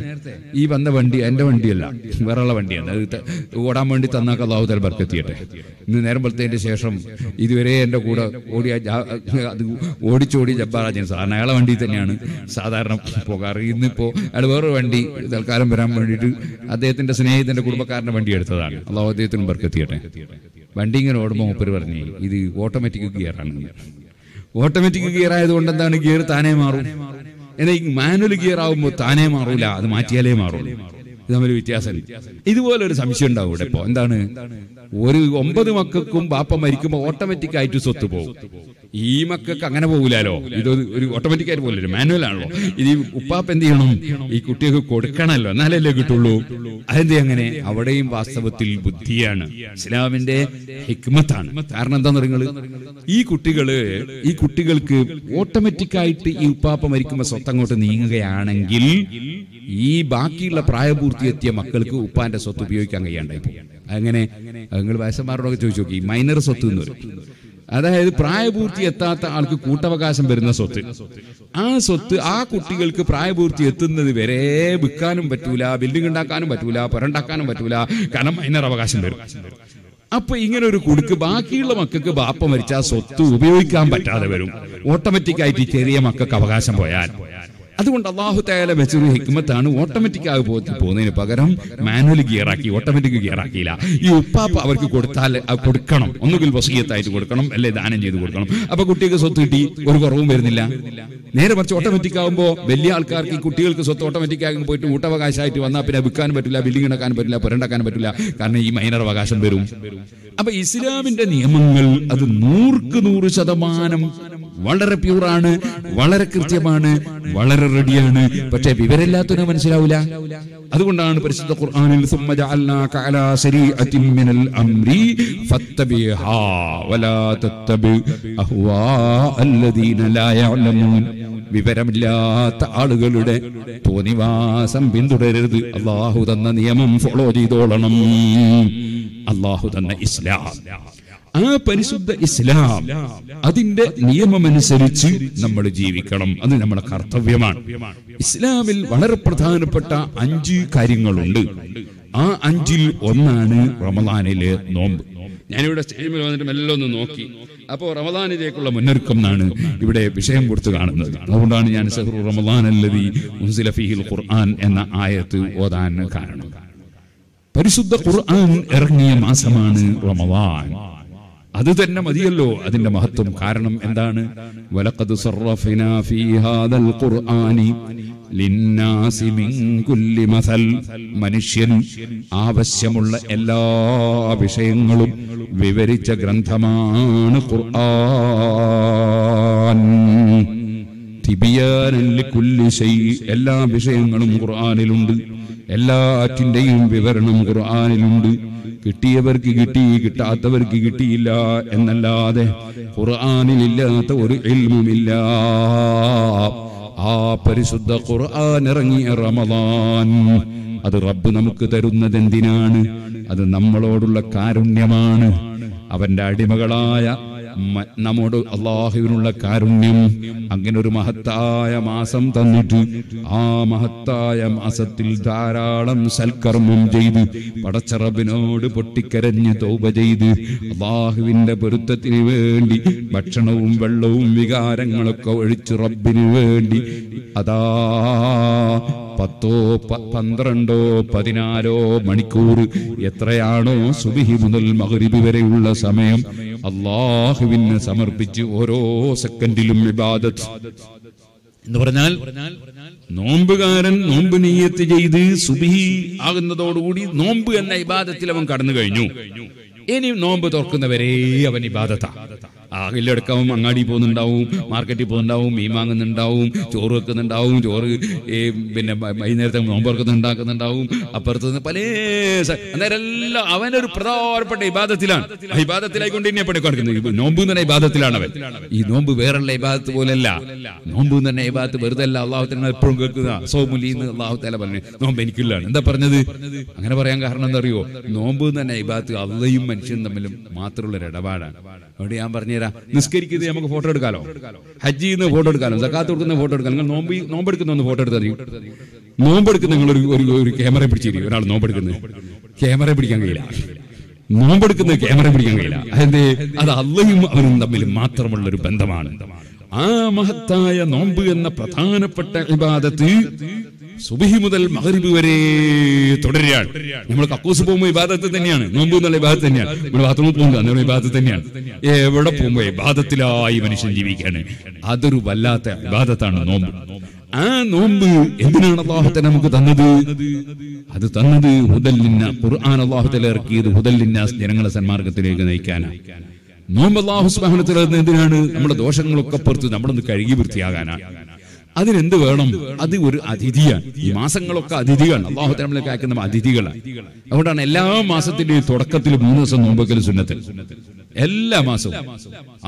ഈ വന്ന വണ്ടി എന്റെ വണ്ടിയല്ല വേറെയുള്ള വണ്ടിയാണ്. അത് ഓടാൻ വേണ്ടി തന്നാക്ക തല ബർക്കെത്തിയട്ടെ ഇന്ന് നേരം വെളുത്തതിന്റെ ശേഷം ഇതുവരെ എന്റെ കൂടെ ഓടിയ അത് ഓടിച്ചോടി ജബ്ബാറാജൻ സാധാരണ അയാളെ വണ്ടി തന്നെയാണ് സാധാരണ പോകാറ്. ഇന്നിപ്പോ അയാൾ വേറൊരു വണ്ടി തൽക്കാലം വരാൻ വേണ്ടിയിട്ട് അദ്ദേഹത്തിന്റെ സ്നേഹിതന്റെ കുടുംബക്കാരന്റെ വണ്ടി എടുത്തതാണ്. അള്ളാഹു അദ്ദേഹത്തിനും ബർക്കെത്തിയട്ടെ വണ്ടി ഇങ്ങനെ ഓടുമ്പോൾ മൂപ്പര് പറഞ്ഞേ ഇത് ഓട്ടോമാറ്റിക് ഗിയറാണ്. ഓട്ടോമാറ്റിക് ഗിയർ ആയതുകൊണ്ട് എന്താണ് ഗിയർ താനേ മാറും? എന്നാൽ മാനുവൽ ഗിയർ ആവുമ്പോൾ താനേ മാറൂല അത് മാറ്റിയാലേ മാറുള്ളൂ ഇത് തമ്മിൽ വ്യത്യാസം. ഇതുപോലെ ഒരു സംശയം ഉണ്ടാവും ഇവിടെ ഇപ്പോ. എന്താണ്? ഒരു ഒമ്പത് മക്കൾക്കും ബാപ്പ മരിക്കുമ്പോൾ ഓട്ടോമാറ്റിക് ആയിട്ട് സ്വത്ത് പോകും. ഈ മക്കൾക്ക് അങ്ങനെ പോകില്ലല്ലോ ഇത് ഒരു ഓട്ടോമാറ്റിക് ആയിട്ട് പോകില്ല മാനുവൽ ആണല്ലോ. ഇത് ഉപ്പാപ്പ എന്ത് ചെയ്യണം? ഈ കുട്ടികൾക്ക് കൊടുക്കണമല്ലോ. എന്നാലല്ലേ കിട്ടുള്ളൂ? അതെന്ത് അങ്ങനെ? അവിടെയും വാസ്തവത്തിൽ ബുദ്ധിയാണ്. ഇസ്ലാമിന്റെ ഹിക്മത്താണ്. കാരണം എന്താന്ന് നിങ്ങൾ ഈ കുട്ടികൾ ഈ കുട്ടികൾക്ക് ഓട്ടോമാറ്റിക്കായിട്ട് ഈ ഉപ്പാപ്പ മരിക്കുമ്പോൾ സ്വത്ത് അങ്ങോട്ട് നീങ്ങുകയാണെങ്കിൽ ഈ ബാക്കിയുള്ള പ്രായപൂർത്തി എത്തിയ മക്കൾക്ക് ഉപ്പാന്റെ സ്വത്ത് ഉപയോഗിക്കാൻ കഴിയാണ്ടായി പോകും. അങ്ങനെ നിങ്ങൾ വയസ്സന്മാരോടൊക്കെ ചോദിച്ചു നോക്കി. മൈനർ സ്വത്ത് എന്ന് പറയും. അതായത് പ്രായപൂർത്തി എത്താത്ത ആൾക്ക് കൂട്ടവകാശം വരുന്ന സ്വത്ത്. ആ സ്വത്ത് ആ കുട്ടികൾക്ക് പ്രായപൂർത്തി എത്തുന്നത് വരെ വിൽക്കാനും പറ്റൂല ബിൽഡിംഗ് ഉണ്ടാക്കാനും പറ്റൂല പുരണ്ടാക്കാനും പറ്റൂല കാരണം മൈനർ അവകാശം വരും. അപ്പൊ ഇങ്ങനെ ഒരു കുടുക്ക് ബാക്കിയുള്ള മക്കൾക്ക് ബാപ്പ മരിച്ച സ്വത്ത് ഉപയോഗിക്കാൻ പറ്റാതെ വരും. ഓട്ടോമാറ്റിക് ആയിട്ട് ചെറിയ മക്കൾക്ക് അവകാശം പോയാൽ. അതുകൊണ്ട് അള്ളാഹു തയാല വെച്ചൊരു ഹിക്മത്താണ് ഓട്ടോമാറ്റിക് ആയി പോ- പോകുന്നതിന് പകരം മാനുവൽ ഗിയറാക്കി ഓട്ടോമാറ്റിക് ഗിയറാക്കിയില്ല ഈ ഉപ്പാപ്പ അവർക്ക് കൊടുത്താൽ കൊടുക്കണം. ഒന്നുകിൽ വസീയത്തായിട്ട് കൊടുക്കണം അല്ലെ ദാനം ചെയ്ത് കൊടുക്കണം. അപ്പൊ കുട്ടികൾക്ക് സ്വത്ത് കിട്ടി ഒരു കുറവും വരുന്നില്ല. നേരെ മറിച്ച് ഓട്ടോമാറ്റിക് ആകുമ്പോൾ വലിയ ആൾക്കാർക്ക് ഈ കുട്ടികൾക്ക് സ്വത്ത് ഓട്ടോമാറ്റിക് ആകുമ്പോൾ പോയിട്ട് ഊട്ടവകാശമായിട്ട് വന്നാൽ പിന്നെ വിൽക്കാൻ പറ്റില്ല ബില്ലിംഗ് ഉണ്ടാക്കാൻ പറ്റില്ല പുരണ്ടാക്കാൻ പറ്റില്ല. കാരണം ഈ മൈനർ അവകാശം വരും. അപ്പൊ ഇസ്ലാമിന്റെ നിയമങ്ങൾ അത് നൂർക്ക് നൂറ് ശതമാനം വളരെ പ്യൂറാണ് വളരെ കൃത്യമാണ് വളരെ റെഡിയാണ് പക്ഷെ വിവരമില്ലാത്തവന് മനസ്സിലാവില്ല അതുകൊണ്ടാണ് പരിശുദ്ധ ഖുർആനിൽ വിവരമില്ലാത്ത ആളുകളുടെ തോന്നിവാസം പിന്തുടരരുത്. അള്ളാഹു തന്ന നിയമം ഫോളോ ചെയ്തോളണം. അള്ളാഹു തന്ന ഇസ്ലാം. ആ പരിശുദ്ധ ഇസ്ലാം അതിന്റെ നിയമമനുസരിച്ച് നമ്മൾ ജീവിക്കണം. അത് നമ്മുടെ കർത്തവ്യമാണ്. ഇസ്ലാമിൽ വളരെ പ്രധാനപ്പെട്ട അഞ്ച് കാര്യങ്ങളുണ്ട്. ആ അഞ്ചിൽ ഒന്നാണ് റമദാനിലെ നോമ്പ്. ഞാനിവിടെ സ്റ്റേജിൽ വന്നിട്ട് മെല്ലെ ഒന്ന് നോക്കി. അപ്പോൾ റമദാനിലേക്കുള്ള മുന്നൊരുക്കം എന്നാണ് ഇവിടെ വിഷയം കൊടുത്ത് കാണുന്നത്. അതുകൊണ്ടാണ് ഞാൻ സഹ്റു റമദാൻ അല്ലതി മുൻസിലഫിഹിൽ ഫീഹിൽ ഖുർആൻ എന്ന ആയത്ത് ഓതാൻ കാരണം. പരിശുദ്ധ ഖുർആൻ ഇറങ്ങിയ മാസമാണ് റമദാൻ. അത് തന്നെ മതിയല്ലോ. അതിന്റെ മഹത്വം കാരണം എന്താണ്? മനുഷ്യൻ ആവശ്യമുള്ള എല്ലാ വിഷയങ്ങളും വിവരിച്ച ഗ്രന്ഥമാണ് ഖുർആൻ. എല്ലാ വിഷയങ്ങളും ഖുർആനിലുണ്ട്. എല്ലാറ്റിന്റെയും വിവരണം ഖുർആാനിലുണ്ട്. കിട്ടിയവർക്ക് കിട്ടി കിട്ടാത്തവർക്ക് കിട്ടിയില്ല എന്നല്ലാതെ ഖുർആാനിലില്ലാത്ത ഒരു ഇൽമുമില്ല. ആ പരിശുദ്ധ ഖുർആൻ ഇറങ്ങിയ റമദാൻ അത് റബ്ബ് നമുക്ക് തരുന്നത് എന്തിനാണ്? അത് നമ്മളോടുള്ള കാരുണ്യമാണ്. അവന്റെ അടിമകളായ നമ്മോട് അള്ളാഹുവിനുള്ള കാരുണ്യം അങ്ങനെ ഒരു മഹത്തായ മാസം തന്നിട്ട് ആ മഹത്തായ മാസത്തിൽ ധാരാളം സൽക്കർമ്മം ചെയ്ത് പടച്ചറബിനോട് പൊട്ടിക്കരഞ്ഞ് തോപ ചെയ്ത് അള്ളാഹുവിന്റെ പൊരുത്തത്തിന് വേണ്ടി ഭക്ഷണവും വെള്ളവും വികാരങ്ങളൊക്കെ ഒഴിച്ച് റബ്ബിന് വേണ്ടി അതാ പത്തോ പന്ത്രണ്ടോ പതിനാലോ മണിക്കൂർ എത്രയാണോ സുബിഹി മുതൽ മകരിബി വരെയുള്ള സമയം അള്ളാഹുവിന് സമർപ്പിച്ച് ഓരോ സെക്കൻഡിലും ഇബാദത്ത്. എന്ന് പറഞ്ഞാൽ നോമ്പുകാരൻ നോമ്പ് നീയത്ത് ചെയ്ത് സുബിഹി ആകുന്നതോടുകൂടി നോമ്പ് എന്ന ഇബാദത്തിൽ അവൻ കടന്നു കഴിഞ്ഞു ഇനി നോമ്പ് തുറക്കുന്നവരെ അവൻ ഇബാദത്താ. അകിലെടുക്കാവും അങ്ങാടി പോകുന്നുണ്ടാവും മാർക്കറ്റിൽ പോകുന്നുണ്ടാവും മീൻ വാങ്ങുന്നുണ്ടാവും ചോറ് വെക്കുന്നുണ്ടാവും ചോറ് പിന്നെ വൈകുന്നേരത്തെ നോമ്പ് തുറക്കുന്നുണ്ടാക്കുന്നുണ്ടാവും അപ്പുറത്ത് നിന്ന് പല അന്നേരം എല്ലാം അവനൊരു പ്രധാനപ്പെട്ട ഇബാദത്തിലാണ്. ഇബാദത്തിലായിക്കൊണ്ട് ഇനി പണി നോമ്പ് തന്നെ ഇബാദത്തിലാണ് അവൻ. ഈ നോമ്പ് വേറെയുള്ള ഇബാദത്ത് പോലല്ല. നോമ്പ് തന്നെ ഇബാദത്ത് വെറുതെ അല്ല അള്ളാഹു എപ്പോഴും കേൾക്കുന്ന സോമുലിന്ന് അള്ളാഹു തല പറഞ്ഞു. നോമ്പ് എനിക്കുള്ളതാണ്. എന്താ പറഞ്ഞത്? അങ്ങനെ പറയാൻ കാരണം എന്താ അറിയോ? നോമ്പ് തന്നെ ഇബാദത്ത് അള്ളയും മനുഷ്യനും തമ്മിലും മാത്രമുള്ള ഒരു ഇടപാടാണ്. അതുകൊണ്ട് ഞാൻ പറഞ്ഞുതരാം? നിസ്കരിക്കുന്നത് നമുക്ക് ഫോട്ടോ എടുക്കാലോ? ഹജ്ജ് ചെയ്യുന്ന ഫോട്ടോ എടുക്കാലോ? സക്കാത്ത് കൊടുക്കുന്ന ഫോട്ടോ എടുക്കാം. നിങ്ങൾ നോമ്പ് നോമ്പെടുക്കുന്ന ഒന്ന് ഫോട്ടോ എടുത്താൽ നോമ്പെടുക്കുന്ന നിങ്ങൾ ഒരു ഒരു ക്യാമറ പിടിച്ചിരിക്കും. ഒരാൾ നോമ്പെടുക്കുന്നത്. ക്യാമറ പിടിക്കാൻ കഴിയില്ല. നോമ്പെടുക്കുന്ന ക്യാമറ പിടിക്കാൻ കഴിയില്ല. അതെന്തേ? അത് അള്ളയും അവനും തമ്മിൽ മാത്രമുള്ള ഒരു ബന്ധമാണ്. ആ മഹത്തായ നോമ്പ് എന്ന പ്രധാനപ്പെട്ട ഇബാദത്ത് സുബഹി മുതൽ മഹരിബ് വരെ തുടരുകയാണ്. നമ്മൾ കക്കൂസ് പോകുമ്പോൾ ഇബാദത്ത് തന്നെയാണ്. നോമ്പ് എന്നുള്ള ഇബാദത്ത് തന്നെയാണ്. നമ്മൾ ബാത്റൂമിൽ പോകുമ്പോൾ അന്നേരം ഇബാദത്ത് തന്നെയാണ്. എവിടെ പോകുമ്പോൾ വിവാദത്തിലായി മനുഷ്യൻ ജീവിക്കുകയാണ് അതൊരു വല്ലാത്ത ഇബാദത്താണ് നോമ്പ്. ആ നോമ്പ് എന്തിനാണ് അള്ളാഹുത്തെ നമുക്ക് തന്നത്? അത് തന്നത് ഹുദല്ലിന്ന ഖുർആൻ അള്ളാഹുത്തല ഇറക്കിയത് ഹുദല്ലിന്നാസ് ജനങ്ങളെ സന്മാർഗത്തിലേക്ക് നയിക്കാനാണ്. നോമ്പ് അള്ളാഹു സുബ്ഹാനഹു എന്തിനാണ്? നമ്മുടെ ദോഷങ്ങളൊക്കെ പുറത്ത് നമ്മളൊന്ന് കഴുകി വൃത്തിയാകാനാണ്. അതിനെന്ത് വേണം? അത് ഒരു അതിഥിയാണ്. ഈ മാസങ്ങളൊക്കെ അതിഥികളാണ്. അള്ളാഹു നമ്മളെ അയക്കുന്ന അതിഥികളാണ്. അതുകൊണ്ടാണ് എല്ലാ മാസത്തിന്റെയും തുടക്കത്തിൽ മൂന്ന് ദിവസം നോമ്പക്കൽ സുന്നത്തിൽ എല്ലാ മാസവും.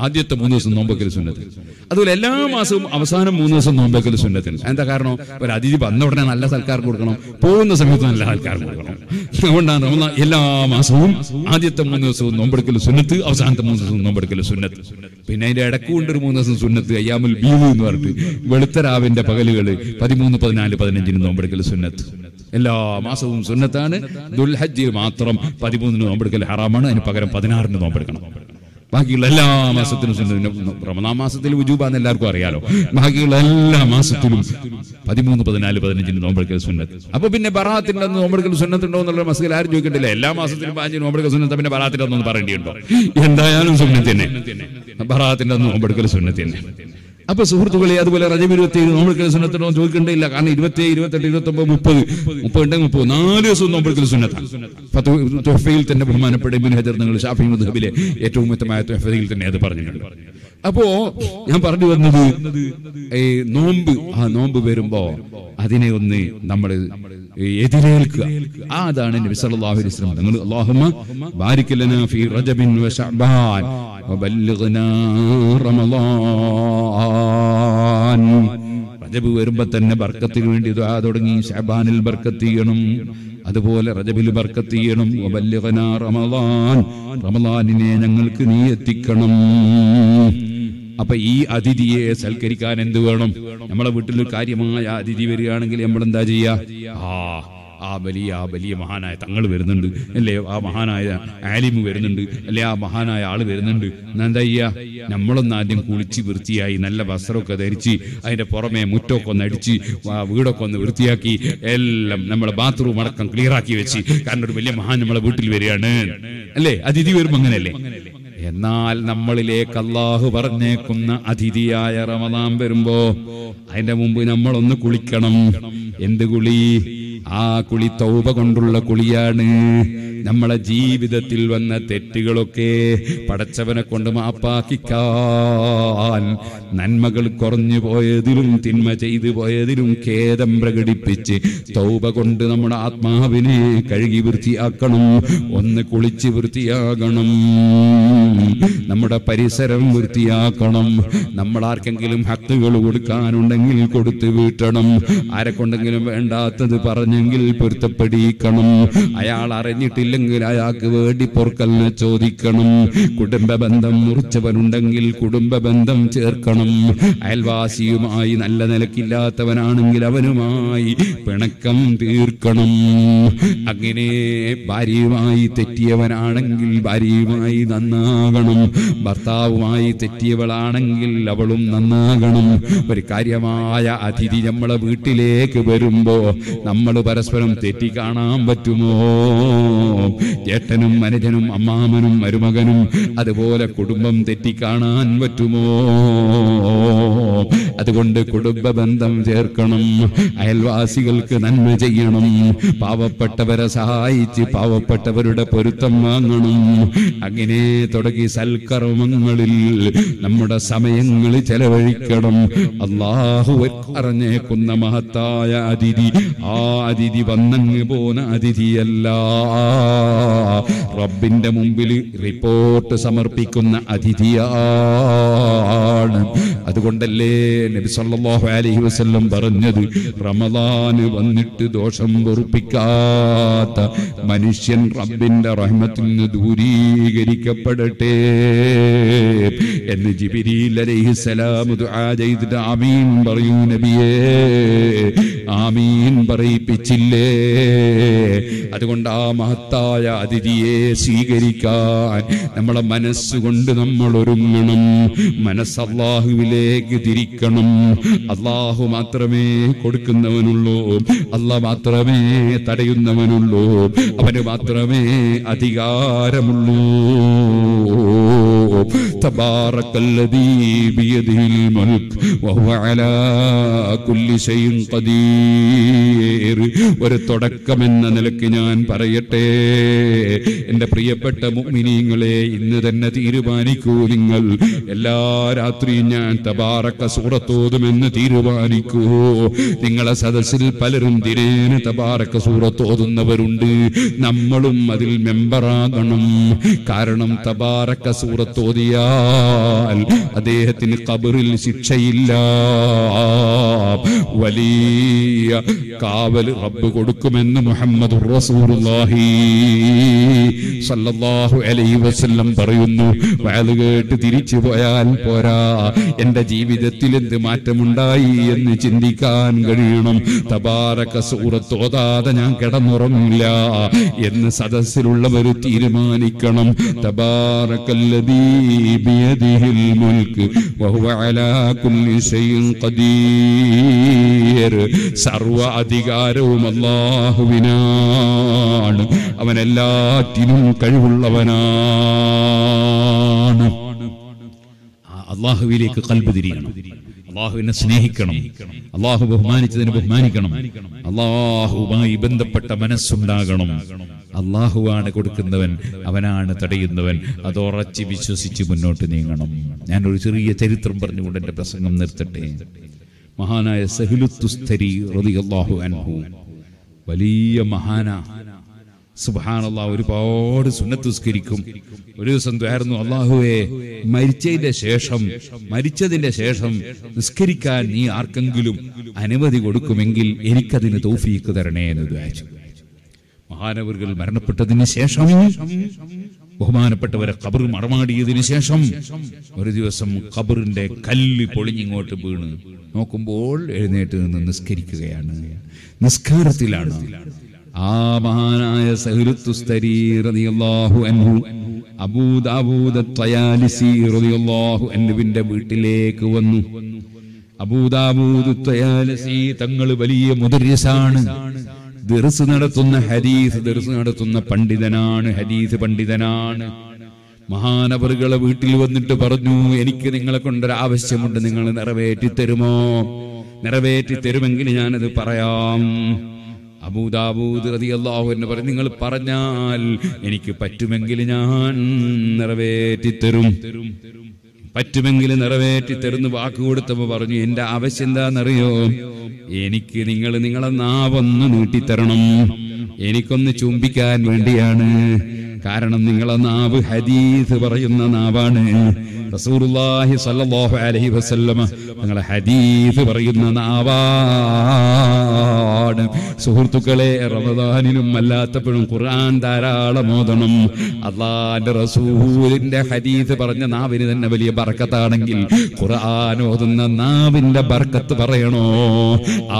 ആദ്യത്തെ മൂന്ന് ദിവസം നോമ്പക്കൽ സുന്നത്തിൽ അതുപോലെ എല്ലാ മാസവും അവസാനം മൂന്ന് ദിവസം നോമ്പക്കൽ സുന്നത്തിൽ എന്താ കാരണം? ഒരു അതിഥി വന്ന ഉടനെ നല്ല സൽക്കാരം കൊടുക്കണം. പോകുന്ന സമയത്ത് നല്ല സൽക്കാരം കൊടുക്കണം. അതുകൊണ്ടാണ് നമ്മൾ എല്ലാ മാസവും ആദ്യത്തെ മൂന്ന് ദിവസവും നോമ്പെടുക്കൽ സുന്നത്ത് അവസാനത്തെ മൂന്ന് ദിവസവും നോമ്പെടുക്കൽ സുന്നത്ത്. പിന്നെ അതിന്റെ ഇടക്കുകൊണ്ട് ഒരു മൂന്ന് ദിവസം സുന്നത്ത് അയ്യാമുൽ ബീവ് എന്ന് പറഞ്ഞിട്ട് വെളുത്തരാവിന്റെ പകലുകൾ പതിമൂന്ന് പതിനാല് പതിനഞ്ചിന് നോമ്പെടുക്കൽ സുന്നത്ത്. എല്ലാ മാസവും സുന്നത്താണ്. ദുൽഹജ്ജിൽ മാത്രം പതിമൂന്നിന് നോമ്പെടുക്കൽ ഹറാമാണ്. അതിന് പകരം പതിനാറിന് നോമ്പെടുക്കണം ബാക്കിയുള്ള എല്ലാ മാസത്തിലും സുന്നത്ത് റമദാൻ മാസത്തിൽ ഉജൂബാന്ന് എല്ലാവർക്കും അറിയാലോ. ബാക്കിയുള്ള എല്ലാ മാസത്തിലും പതിമൂന്ന് പതിനാല് പതിനഞ്ചിന് നോമ്പെടുക്കൽ സുന്നത്ത്. അപ്പൊ പിന്നെ ബറാത്തിന്റെ അന്ന് നോമ്പെടുക്കൽ സുന്നത്തുണ്ടോ എന്നുള്ള മസ്കിൽ ആരും ചോദിക്കണ്ടില്ല എല്ലാ മാസത്തിലും പാഞ്ച് നോമ്പെടുക്കൽ സുന്നത്ത് പിന്നെ ബറാത്തിന്റെ അന്നൊന്നും പറയേണ്ടിയുണ്ടോ? എന്തായാലും സുന്നത്ത് തന്നെ. ബറാത്തിന്റെ അന്ന് നോമ്പെടുക്കൽ സുന്നത്ത് തന്നെ. അപ്പൊ സുഹൃത്തുക്കളെ അതുപോലെ റജബ് ഇരുപത്തി ഏഴ് നോമ്പെടുക്കൽ സുന്നത്തിനോ ചോദിക്കേണ്ടില്ല കാരണം ഇരുപത്തി ഇരുപത്തെട്ട് ഇരുപത്തി ഒമ്പത് മുപ്പത് മുപ്പത് മുപ്പത്. നാല് ദിവസം നോമ്പെടുക്കൽ സുന്നത്താണ്. തൊഫയിൽ തന്നെ ബഹുമാനപ്പെട്ട ഇബിൻ ഹജർ നിങ്ങൾ ഷാഫി മുദ്ഹബിലെ ഏറ്റവും ഉത്തമമായ തൊഫയിൽ തന്നെ അത് പറഞ്ഞിട്ടുണ്ട്. അപ്പോ ഞാൻ പറഞ്ഞു വന്നത് ഈ നോമ്പ് ആ നോമ്പ് വരുമ്പോ അതിനെ ഒന്ന് നമ്മൾ അതാണ് നബി സല്ലല്ലാഹു അലൈഹി വസല്ലം നിങ്ങൾ അല്ലാഹുമ്മ ലനാ ഫീ റജബിൻ വ റജബ് വരുമ്പോ തന്നെ ബർക്കത്തിന് വേണ്ടി ദുആ തുടങ്ങി. ശഅബാനിൽ ബർക്കത്ത് ചെയ്യണം. അതുപോലെ റജബിൽ ബർക്കത്ത് ചെയ്യണം. വബല്ലിഗ്നാ റമളാൻ ഞങ്ങൾക്ക് നീ എത്തിക്കണം. അപ്പൊ ഈ അതിഥിയെ സൽക്കരിക്കാൻ എന്ത് വേണം? നമ്മളെ വീട്ടിൽ ഒരു കാര്യമായ അതിഥി വരികയാണെങ്കിൽ നമ്മൾ എന്താ ചെയ്യാ? ആ ആ വലിയ ആ വലിയ മഹാനായ തങ്ങൾ വരുന്നുണ്ട്. അല്ലേ? ആ മഹാനായ ആലിമ് വരുന്നുണ്ട്. അല്ലേ? ആ മഹാനായ ആൾ വരുന്നുണ്ട്. എന്താ ചെയ്യാ? നമ്മളൊന്ന് ആദ്യം കുളിച്ച് വൃത്തിയായി നല്ല വസ്ത്രമൊക്കെ ധരിച്ച് അതിന്റെ പുറമെ മുറ്റമൊക്കെ ഒന്ന് അടിച്ച് വീടൊക്കെ ഒന്ന് വൃത്തിയാക്കി എല്ലാം നമ്മളെ ബാത്റൂം അടക്കം ക്ലിയർ ആക്കി വെച്ച്. കാരണം ഒരു വലിയ മഹാൻ നമ്മളെ വീട്ടിൽ വരികയാണ്. അല്ലേ? അതിഥി വരുമ്പോ അങ്ങനെയല്ലേ? എന്നാൽ നമ്മളിലേക്ക് അള്ളാഹു പറഞ്ഞേക്കുന്ന അതിഥിയായ റമദാൻ വരുമ്പോ അതിന്റെ മുമ്പ് നമ്മളൊന്ന് കുളിക്കണം. എന്ത് കുളി? ആ കുളി തൗബ കൊണ്ടുള്ള കുളിയാണ്. നമ്മളെ ജീവിതത്തിൽ വന്ന തെറ്റുകളൊക്കെ പടച്ചവനെ കൊണ്ട് മാപ്പാക്കിക്കാൻ. നന്മകൾ കുറഞ്ഞു പോയതിലും തിന്മ ചെയ്തു പോയതിലും ഖേദം പ്രകടിപ്പിച്ച് തൗപ കൊണ്ട് നമ്മുടെ ആത്മാവിനെ കഴുകി വൃത്തിയാക്കണം. ഒന്ന് കുളിച്ച് വൃത്തിയാകണം. നമ്മുടെ പരിസരം വൃത്തിയാക്കണം. നമ്മൾ ആർക്കെങ്കിലും ഹത്തുകൾ കൊടുക്കാനുണ്ടെങ്കിൽ കൊടുത്തു വീട്ടണം. ആരെ കൊണ്ടെങ്കിലും വേണ്ടാത്തത് പറഞ്ഞെങ്കിൽ പൊരുത്തപ്പെടിക്കണം. അയാൾ അറിഞ്ഞിട്ടില്ലെങ്കിൽ അയാൾക്ക് വേണ്ടി പൊറുക്കലിനെ ചോദിക്കണം. കുടുംബ ബന്ധം മുറിച്ചവനുണ്ടെങ്കിൽ കുടുംബ ബന്ധം ചേർക്കണം. അയൽവാസിയുമായി നല്ല നിലക്കില്ലാത്തവനാണെങ്കിൽ അവനുമായി പിണക്കം തീർക്കണം. അങ്ങനെ ഭാര്യയുമായി തെറ്റിയവനാണെങ്കിൽ ഭാര്യയുമായി നന്നാകണം. ഭർത്താവുമായി തെറ്റിയവളാണെങ്കിൽ അവളും നന്നാകണം. ഒരു കാര്യമായ അതിഥി നമ്മളെ വീട്ടിലേക്ക് വരുമ്പോ നമ്മൾ പരസ്പരം തെറ്റി കാണാൻ പറ്റുമോ? ചേട്ടനും അനുജനും അമ്മാമനും മരുമകനും അതുപോലെ കുടുംബം തെറ്റിക്കാണാൻ പറ്റുമോ? അതുകൊണ്ട് കുടുംബ ബന്ധം ചേർക്കണം. അയൽവാസികൾക്ക് നന്മ ചെയ്യണം. പാവപ്പെട്ടവരെ സഹായിച്ച് പാവപ്പെട്ടവരുടെ പൊരുത്തം വാങ്ങണം. അങ്ങനെ തുടങ്ങി സൽക്കർമ്മങ്ങളിൽ നമ്മുടെ സമയങ്ങൾ ചെലവഴിക്കണം. അള്ളാഹു അറിഞ്ഞേക്കുന്ന മഹത്തായ അതിഥി ആ അതിഥി വന്നങ്ങ് പോന അതിഥിയല്ല. റബ്ബിന്റെ മുമ്പിൽ റിപ്പോർട്ട് സമർപ്പിക്കുന്ന അതിഥിയാണ്. അതുകൊണ്ടല്ലേ നബി സല്ലല്ലാഹു അലൈഹി വസല്ലം പറഞ്ഞത്? റമദാന് വന്നിട്ട് ദോഷം വെറുപ്പിക്കാത്ത മനുഷ്യൻ റബ്ബിന്റെ റഹ്മത്തിൽ നിന്ന് ദൂരീകരിക്കപ്പെടട്ടെ എന്ന് ജിബിരിയിൽ അലൈഹിസ്സലാം ദുആ ചെയ്തിട്ട് ആമീൻ പറയൂ നബിയേ. ആമീൻ പറയിപ്പിച്ചില്ലേ? അതുകൊണ്ട് ആ മഹത്തായ അതിഥിയെ സ്വീകരിക്കാൻ നമ്മളെ മനസ്സുകൊണ്ട് നമ്മൾ ഒരുങ്ങണം. മനസ്സ് അള്ളാഹുവിലേക്ക് തിരിക്കണം. അള്ളാഹു മാത്രമേ കൊടുക്കുന്നവനുള്ളൂ. അള്ളാഹ് മാത്രമേ തടയുന്നവനുള്ളൂ. അവന് മാത്രമേ അധികാരമുള്ളൂ. تبارك الذي بيده الملك وهو على كل شيء قدير ഒരു തുടക്കമെന്ന നിലയ്ക്ക് ഞാൻ പറയട്ടെ എന്റെ പ്രിയപ്പെട്ട മുഅ്മിനീങ്ങളെ ഇന്ന് തന്നെ തീരുമാനിക്കൂ നിങ്ങൾ എല്ലാ രാത്രിയും ഞാൻ തബാറക്ക സൂറത്തോതുമെന്ന് തീരുമാനിക്കൂ നിങ്ങളെ സദസ്സിൽ പലരും ദിനേന തബാറക്ക സൂറത്തോതുന്നവരുണ്ട് നമ്മളും അതിൽ മെമ്പറാകണം കാരണം തബാറക്ക സൂറത്തോതിയാൽ അദ്ദേഹത്തിന് കബറിൽ ശിക്ഷയില്ല. വലിയ കാവൽ റബ്ബ് കൊടുക്കുമെന്ന് മുഹമ്മദ് അലൈഹി വസല്ലം പറയുന്നു. വയത് കേട്ട് തിരിച്ചു പോയാൽ പോരാ. എന്റെ ജീവിതത്തിൽ എന്ത് മാറ്റമുണ്ടായി എന്ന് ചിന്തിക്കാൻ കഴിയണം. തബാരക സൂറത്തോതാതെ ഞാൻ കിടന്നുറങ്ങില്ല എന്ന് സദസ്സിലുള്ളവർ തീരുമാനിക്കണം. തബാരക്കല്ലദീ بيده الملك وهو على كل شيء قدير സർവ അധികാരവും അള്ളാഹുവിനാണ് അവൻ എല്ലാറ്റിനും കഴിവുള്ളവനാണ് ആ അള്ളാഹുവിലേക്ക് കൽബ് തിരിയണം അള്ളാഹുവിനെ സ്നേഹിക്കണം അള്ളാഹു ബഹുമാനിച്ചതിന് ബഹുമാനിക്കണം അള്ളാഹുവുമായി ബന്ധപ്പെട്ട മനസ്സുണ്ടാകണം അള്ളാഹുവാണ് കൊടുക്കുന്നവൻ അവനാണ് തടയുന്നവൻ. അത് ഉറച്ച് വിശ്വസിച്ച് മുന്നോട്ട് നീങ്ങണം. ഞാൻ ഒരു ചെറിയ ചരിത്രം പറഞ്ഞുകൊണ്ട് എന്റെ പ്രസംഗം നിർത്തട്ടെ. മഹാനായ സഹിലുത്തുസ്തരി റളിയല്ലാഹു അൻഹു വലിയ മഹാന. സുബാനല്ല ഒരുപാട് സുന്നത്തുസ്കരിക്കും. ഒരു ദിവസം ദ്വാരുന്നു അള്ളാഹുവെ മരിച്ചതിന്റെ ശേഷം മരിച്ചതിന്റെ ശേഷം നിസ്കരിക്കാൻ നീ ആർക്കെങ്കിലും അനുമതി കൊടുക്കുമെങ്കിൽ എനിക്കതിന് തൗഫീക്ക് തരണേ എന്ന് ദ്വാരിച്ചു മഹാനവറുകൾ മരണപ്പെട്ടതിന് ശേഷം ബഹുമാനപ്പെട്ടവരെ ഖബർ മറമാടിയതിനു ശേഷം ഒരു ദിവസം ഖബറിന്റെ കല്ല് പൊളിഞ്ഞിങ്ങോട്ട് വീണ്. നോക്കുമ്പോൾ എഴുന്നേറ്റ് നിന്ന് നിസ്കരിക്കുകയാണ്. നിസ്കാരത്തിലാണ്. ആ മഹാനായ സഹൃത്തുസ്തരി റളിയല്ലാഹു അൻഹു വീട്ടിലേക്ക് വന്നു. അബൂദാബൂദ് തങ്ങൾ വലിയ മുദരിസാണ്. ദർസ് നടത്തുന്ന ഹരീസ് ദർസ് നടത്തുന്ന പണ്ഡിതനാണ് ഹരീസ് പണ്ഡിതനാണ്. മഹാനവറുകളെ വീട്ടിൽ വന്നിട്ട് പറഞ്ഞു എനിക്ക് നിങ്ങളെ കൊണ്ടൊരു ആവശ്യമുണ്ട് നിങ്ങൾ നിറവേറ്റി തരുമോ? നിറവേറ്റി തരുമെങ്കിൽ ഞാനത് പറയാം. അബൂദാബൂദ് റളിയല്ലാഹു എന്ന് പറയും നിങ്ങൾ പറഞ്ഞാൽ എനിക്ക് പറ്റുമെങ്കിൽ ഞാൻ നിറവേറ്റി തരും. പറ്റുമെങ്കിൽ നിറവേറ്റി തരുന്ന വാക്ക് കൊടുത്തപ്പോൾ പറഞ്ഞു എന്റെ ആവശ്യം എന്താണെന്നറിയോ? എനിക്ക് നിങ്ങൾ നിങ്ങളെ നാവൊന്ന് നീട്ടിത്തരണം. എനിക്കൊന്ന് ചുംബിക്കാൻ വേണ്ടിയാണ്. കാരണം നിങ്ങളെ നാവ് ഹദീസ് പറയുന്ന നാവാണ്. റസൂലുള്ളാഹി സല്ലല്ലാഹു അലൈഹി വസല്ലമ നിങ്ങളെ ഹദീസ് പറയുന്ന നാവാണ്. സുഹൃത്തുക്കളെ റമദാനിലും അല്ലാത്തപ്പോഴും ഖുർആൻ ധാരാളം ഓതണം. അള്ളാന്റെ റസൂലിന്റെ ഹദീസ് പറഞ്ഞ നാവിന് തന്നെ വലിയ ബർക്കത്താണെങ്കിൽ ഖുർആൻ ഓതുന്ന നാവിന്റെ ബർക്കത്ത് പറയണോ?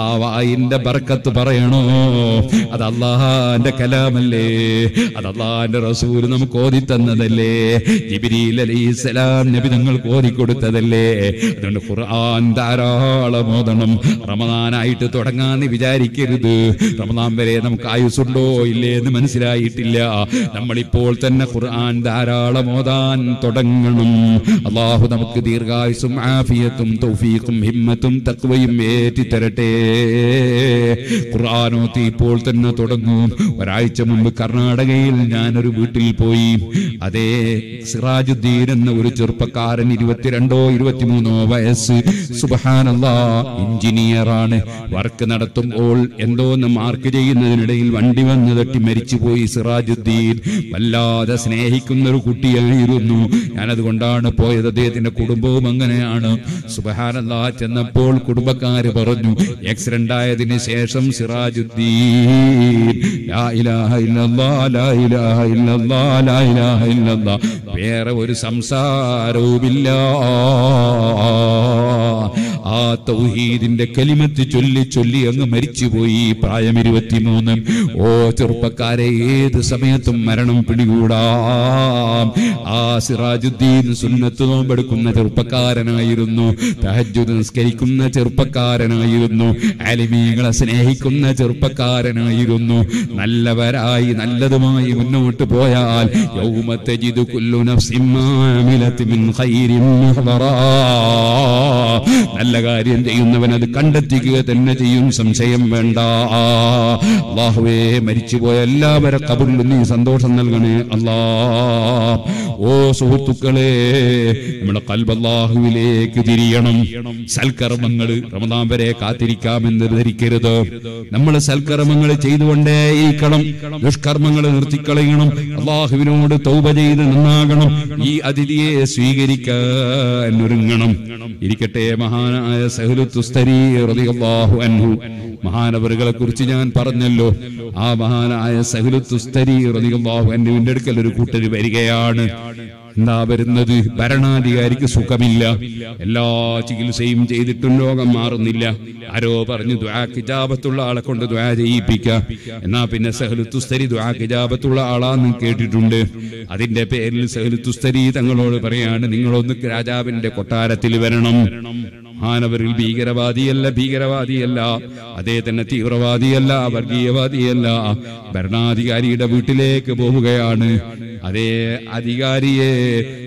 ആ വായിന്റെ ബർക്കത്ത് പറയണോ? അത് അള്ളാഹാന്റെ കലാമല്ലേ? അത് അള്ളാന്റെ റസൂൽ നമുക്ക് ഓതി തന്നതല്ലേ ജിബിരിൽ അലൈഹിസ്സലാം നബി കോരി കൊടുത്തതല്ലേ അതുകൊണ്ട് ഖുർആൻ ധാരാളം ഓതണം. റമദാനായിട്ട് തുടങ്ങാന്ന് വിചാരിക്കരുത്. റമദാൻ വരെ നമുക്ക് ആയുസുണ്ടോ ഇല്ലേ എന്ന് മനസ്സിലായിട്ടില്ല. നമ്മളിപ്പോൾ തന്നെ ഖുർആൻ ധാരാളം ഓതാൻ തുടങ്ങണം. അള്ളാഹു നമുക്ക് ദീർഘായുസും ആഫിയത്തും തൗഫീഖും ഹിമ്മത്തും തക്വയും ഏറ്റി തരട്ടെ ഖുർആാനോത്തി ഇപ്പോൾ തന്നെ തുടങ്ങും. ഒരാഴ്ച മുമ്പ് കർണാടകയിൽ ഞാനൊരു വീട്ടിൽ പോയി. അതേ സിറാജുദ്ദീൻ എന്ന ഒരു ചെറുപ്പക്കാരൻ ഇരുപത്തിരണ്ടോ ഇരുപത്തിമൂന്നോ വയസ്സ്. സുബഹാനല്ലാ എഞ്ചിനീയറാണ്. വർക്ക് നടത്തുമ്പോൾ എന്തോന്ന് മാർക്ക് ചെയ്യുന്നതിനിടയിൽ വണ്ടി വന്ന് തട്ടി മരിച്ചുപോയി സിറാജുദ്ദീൻ. വല്ലാതെ സ്നേഹിക്കുന്ന ഒരു കുട്ടിയായിരുന്നു. ഞാനതുകൊണ്ടാണ് പോയത്. അദ്ദേഹത്തിന്റെ കുടുംബവും അങ്ങനെയാണ്. സുബഹാനല്ലാ ചെന്നപ്പോൾ കുടുംബക്കാര് പറഞ്ഞു ആക്സിഡന്റ് ആയതിന് ശേഷം സിറാജുദ്ദീൻ. വേറെ ഒരു بالله. ആ തൗഹീദിന്റെ കലിമത്ത് ചൊല്ലി ചൊല്ലി അങ്ങ് മരിച്ചുപോയി. പ്രായം ഇരുപത്തിമൂന്ന്. ഓ ചെറുപ്പക്കാരെ ഏത് സമയത്തും മരണം പിടികൂടാം. ആ സിറാജുദ്ദീൻ സുന്നത്ത് നോമ്പെടുക്കുന്ന ചെറുപ്പക്കാരനായിരുന്നു. തഹജ്ജുദ് നിസ്കരിക്കുന്ന ചെറുപ്പക്കാരനായിരുന്നു. അലിമീങ്ങളെ സ്നേഹിക്കുന്ന ചെറുപ്പക്കാരനായിരുന്നു. നല്ലവരായി നല്ലതുമായി മുന്നോട്ട് പോയാൽ യൗമത്തെ ജിദു കുല്ലു നഫ്സിൻ ഖൈരിൻ മുഹ്ദറാ. നല്ല കാര്യം ചെയ്യുന്നവൻ അത് കണ്ടെത്തിക്കുക തന്നെ ചെയ്യും. സംശയം വേണ്ട. അള്ളാഹുവേ മരിച്ചുപോയ എല്ലാവരെ കബറിലും നീ സന്തോഷം നൽകണേ. അല്ലാ ഓ സുഹൃത്തുക്കളെ നമ്മുടെ കൽബല്ലാഹുവിലേക്ക് തിരിയണം. സൽക്കർമ്മങ്ങൾ റമദാൻ വരെ കാത്തിരിക്കാമെന്ന് ധരിക്കരുത്. നമ്മൾ സൽക്കർമ്മങ്ങൾ ചെയ്തുകൊണ്ടേയിരിക്കണം. ദുഷ്കർമ്മങ്ങൾ നിർത്തിക്കളയണം. അള്ളാഹുവിനോട് തൗപ ചെയ്ത് നന്നാകണം. ഈ അതിഥിയെ സ്വീകരിക്കാൻ ഒരുങ്ങണം. ഇരിക്കട്ടെ മഹാനായ സഹലുത്തുസ്തരി അൻഹു. മഹാനവറുകളെ കുറിച്ച് ഞാൻ പറഞ്ഞല്ലോ. ആ മഹാനായ സഹലുത്തുസ്തരി റളിയല്ലാഹു അൻഹുവിന്റെ അടുക്കൽ ഒരു കൂട്ടർ വരികയാണ്. എന്താ വരുന്നത്? ഭരണാധികാരിക്ക് സുഖമില്ല. എല്ലാ ചികിത്സയും ചെയ്തിട്ടും രോഗം മാറുന്നില്ല. ആരോ പറഞ്ഞു ദ്വാ ആളെ കൊണ്ട് ദ്വാ ചെയ്യിപ്പിക്കാം. എന്നാ പിന്നെ സഹലുത്തുസ്തരി ദ്വാ കിജാബത്തുള്ള ആളാന്ന് കേട്ടിട്ടുണ്ട്. അതിന്റെ പേരിൽ സഹലുത്തുസ്തരി തങ്ങളോട് പറയാണ് നിങ്ങളൊന്ന് രാജാവിന്റെ കൊട്ടാരത്തിൽ വരണം. മഹാനവരിൽ ഭീകരവാദിയല്ല ഭീകരവാദിയല്ല. അതേ തന്നെ തീവ്രവാദിയല്ല വർഗീയവാദിയല്ല. ഭരണാധികാരിയുടെ വീട്ടിലേക്ക് പോവുകയാണ്. അതേ അധികാരിയെ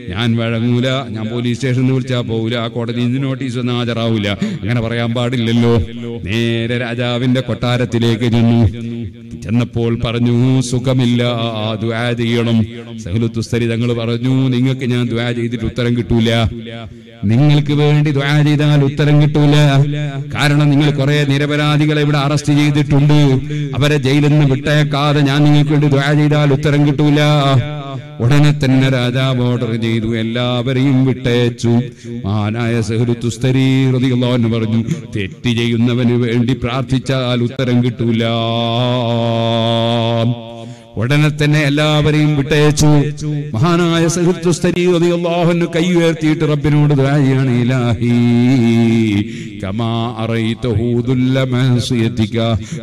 ഞാൻ വഴങ്ങൂല ഞാൻ പോലീസ് സ്റ്റേഷനിൽ വിളിച്ചാ പോകൂല കോടതി നോട്ടീസ് ഒന്നും ഹാജരാവൂല. അങ്ങനെ പറയാൻ പാടില്ലല്ലോ. നേരെ രാജാവിന്റെ കൊട്ടാരത്തിലേക്ക് ചെന്നു. ചെന്നപ്പോൾ പറഞ്ഞു സുഖമില്ല ദ്വാ ചെയ്യണം. സഹലുത്തുസ്തരി തങ്ങൾ പറഞ്ഞു നിങ്ങൾക്ക് ഞാൻ ദ്വാ ചെയ്തിട്ട് ഉത്തരം കിട്ടൂല. നിങ്ങൾക്ക് വേണ്ടി ദ്വാ ചെയ്താൽ ഉത്തരം കിട്ടൂല. കാരണം നിങ്ങൾ കുറെ നിരപരാധികളെ ഇവിടെ അറസ്റ്റ് ചെയ്തിട്ടുണ്ട്. അവരെ ജയിലിൽ നിന്ന് വിട്ടേക്കാതെ ഞാൻ നിങ്ങൾക്ക് വേണ്ടി ദ്വാ ചെയ്താൽ ഉത്തരം കിട്ടൂല. ഉടനെ തന്നെ രാജാവ് ഓർഡർ ചെയ്തു. എല്ലാവരെയും വിട്ടയച്ചു. മഹാനായ സഹൃത്തുസ്തരീ എന്ന് പറഞ്ഞു തെറ്റ് ചെയ്യുന്നവന് വേണ്ടി പ്രാർത്ഥിച്ചാൽ ഉത്തരം കിട്ടൂല. ഉടനെ തന്നെ എല്ലാവരെയും വിട്ടയച്ചു. മഹാനായ സഹൃത്തുസ്തരീ അള്ളാഹുന് കൈ ഉയർത്തിയിട്ട് റബ്ബിനോട് ദുആയാണ് ഇലാഹി കമാ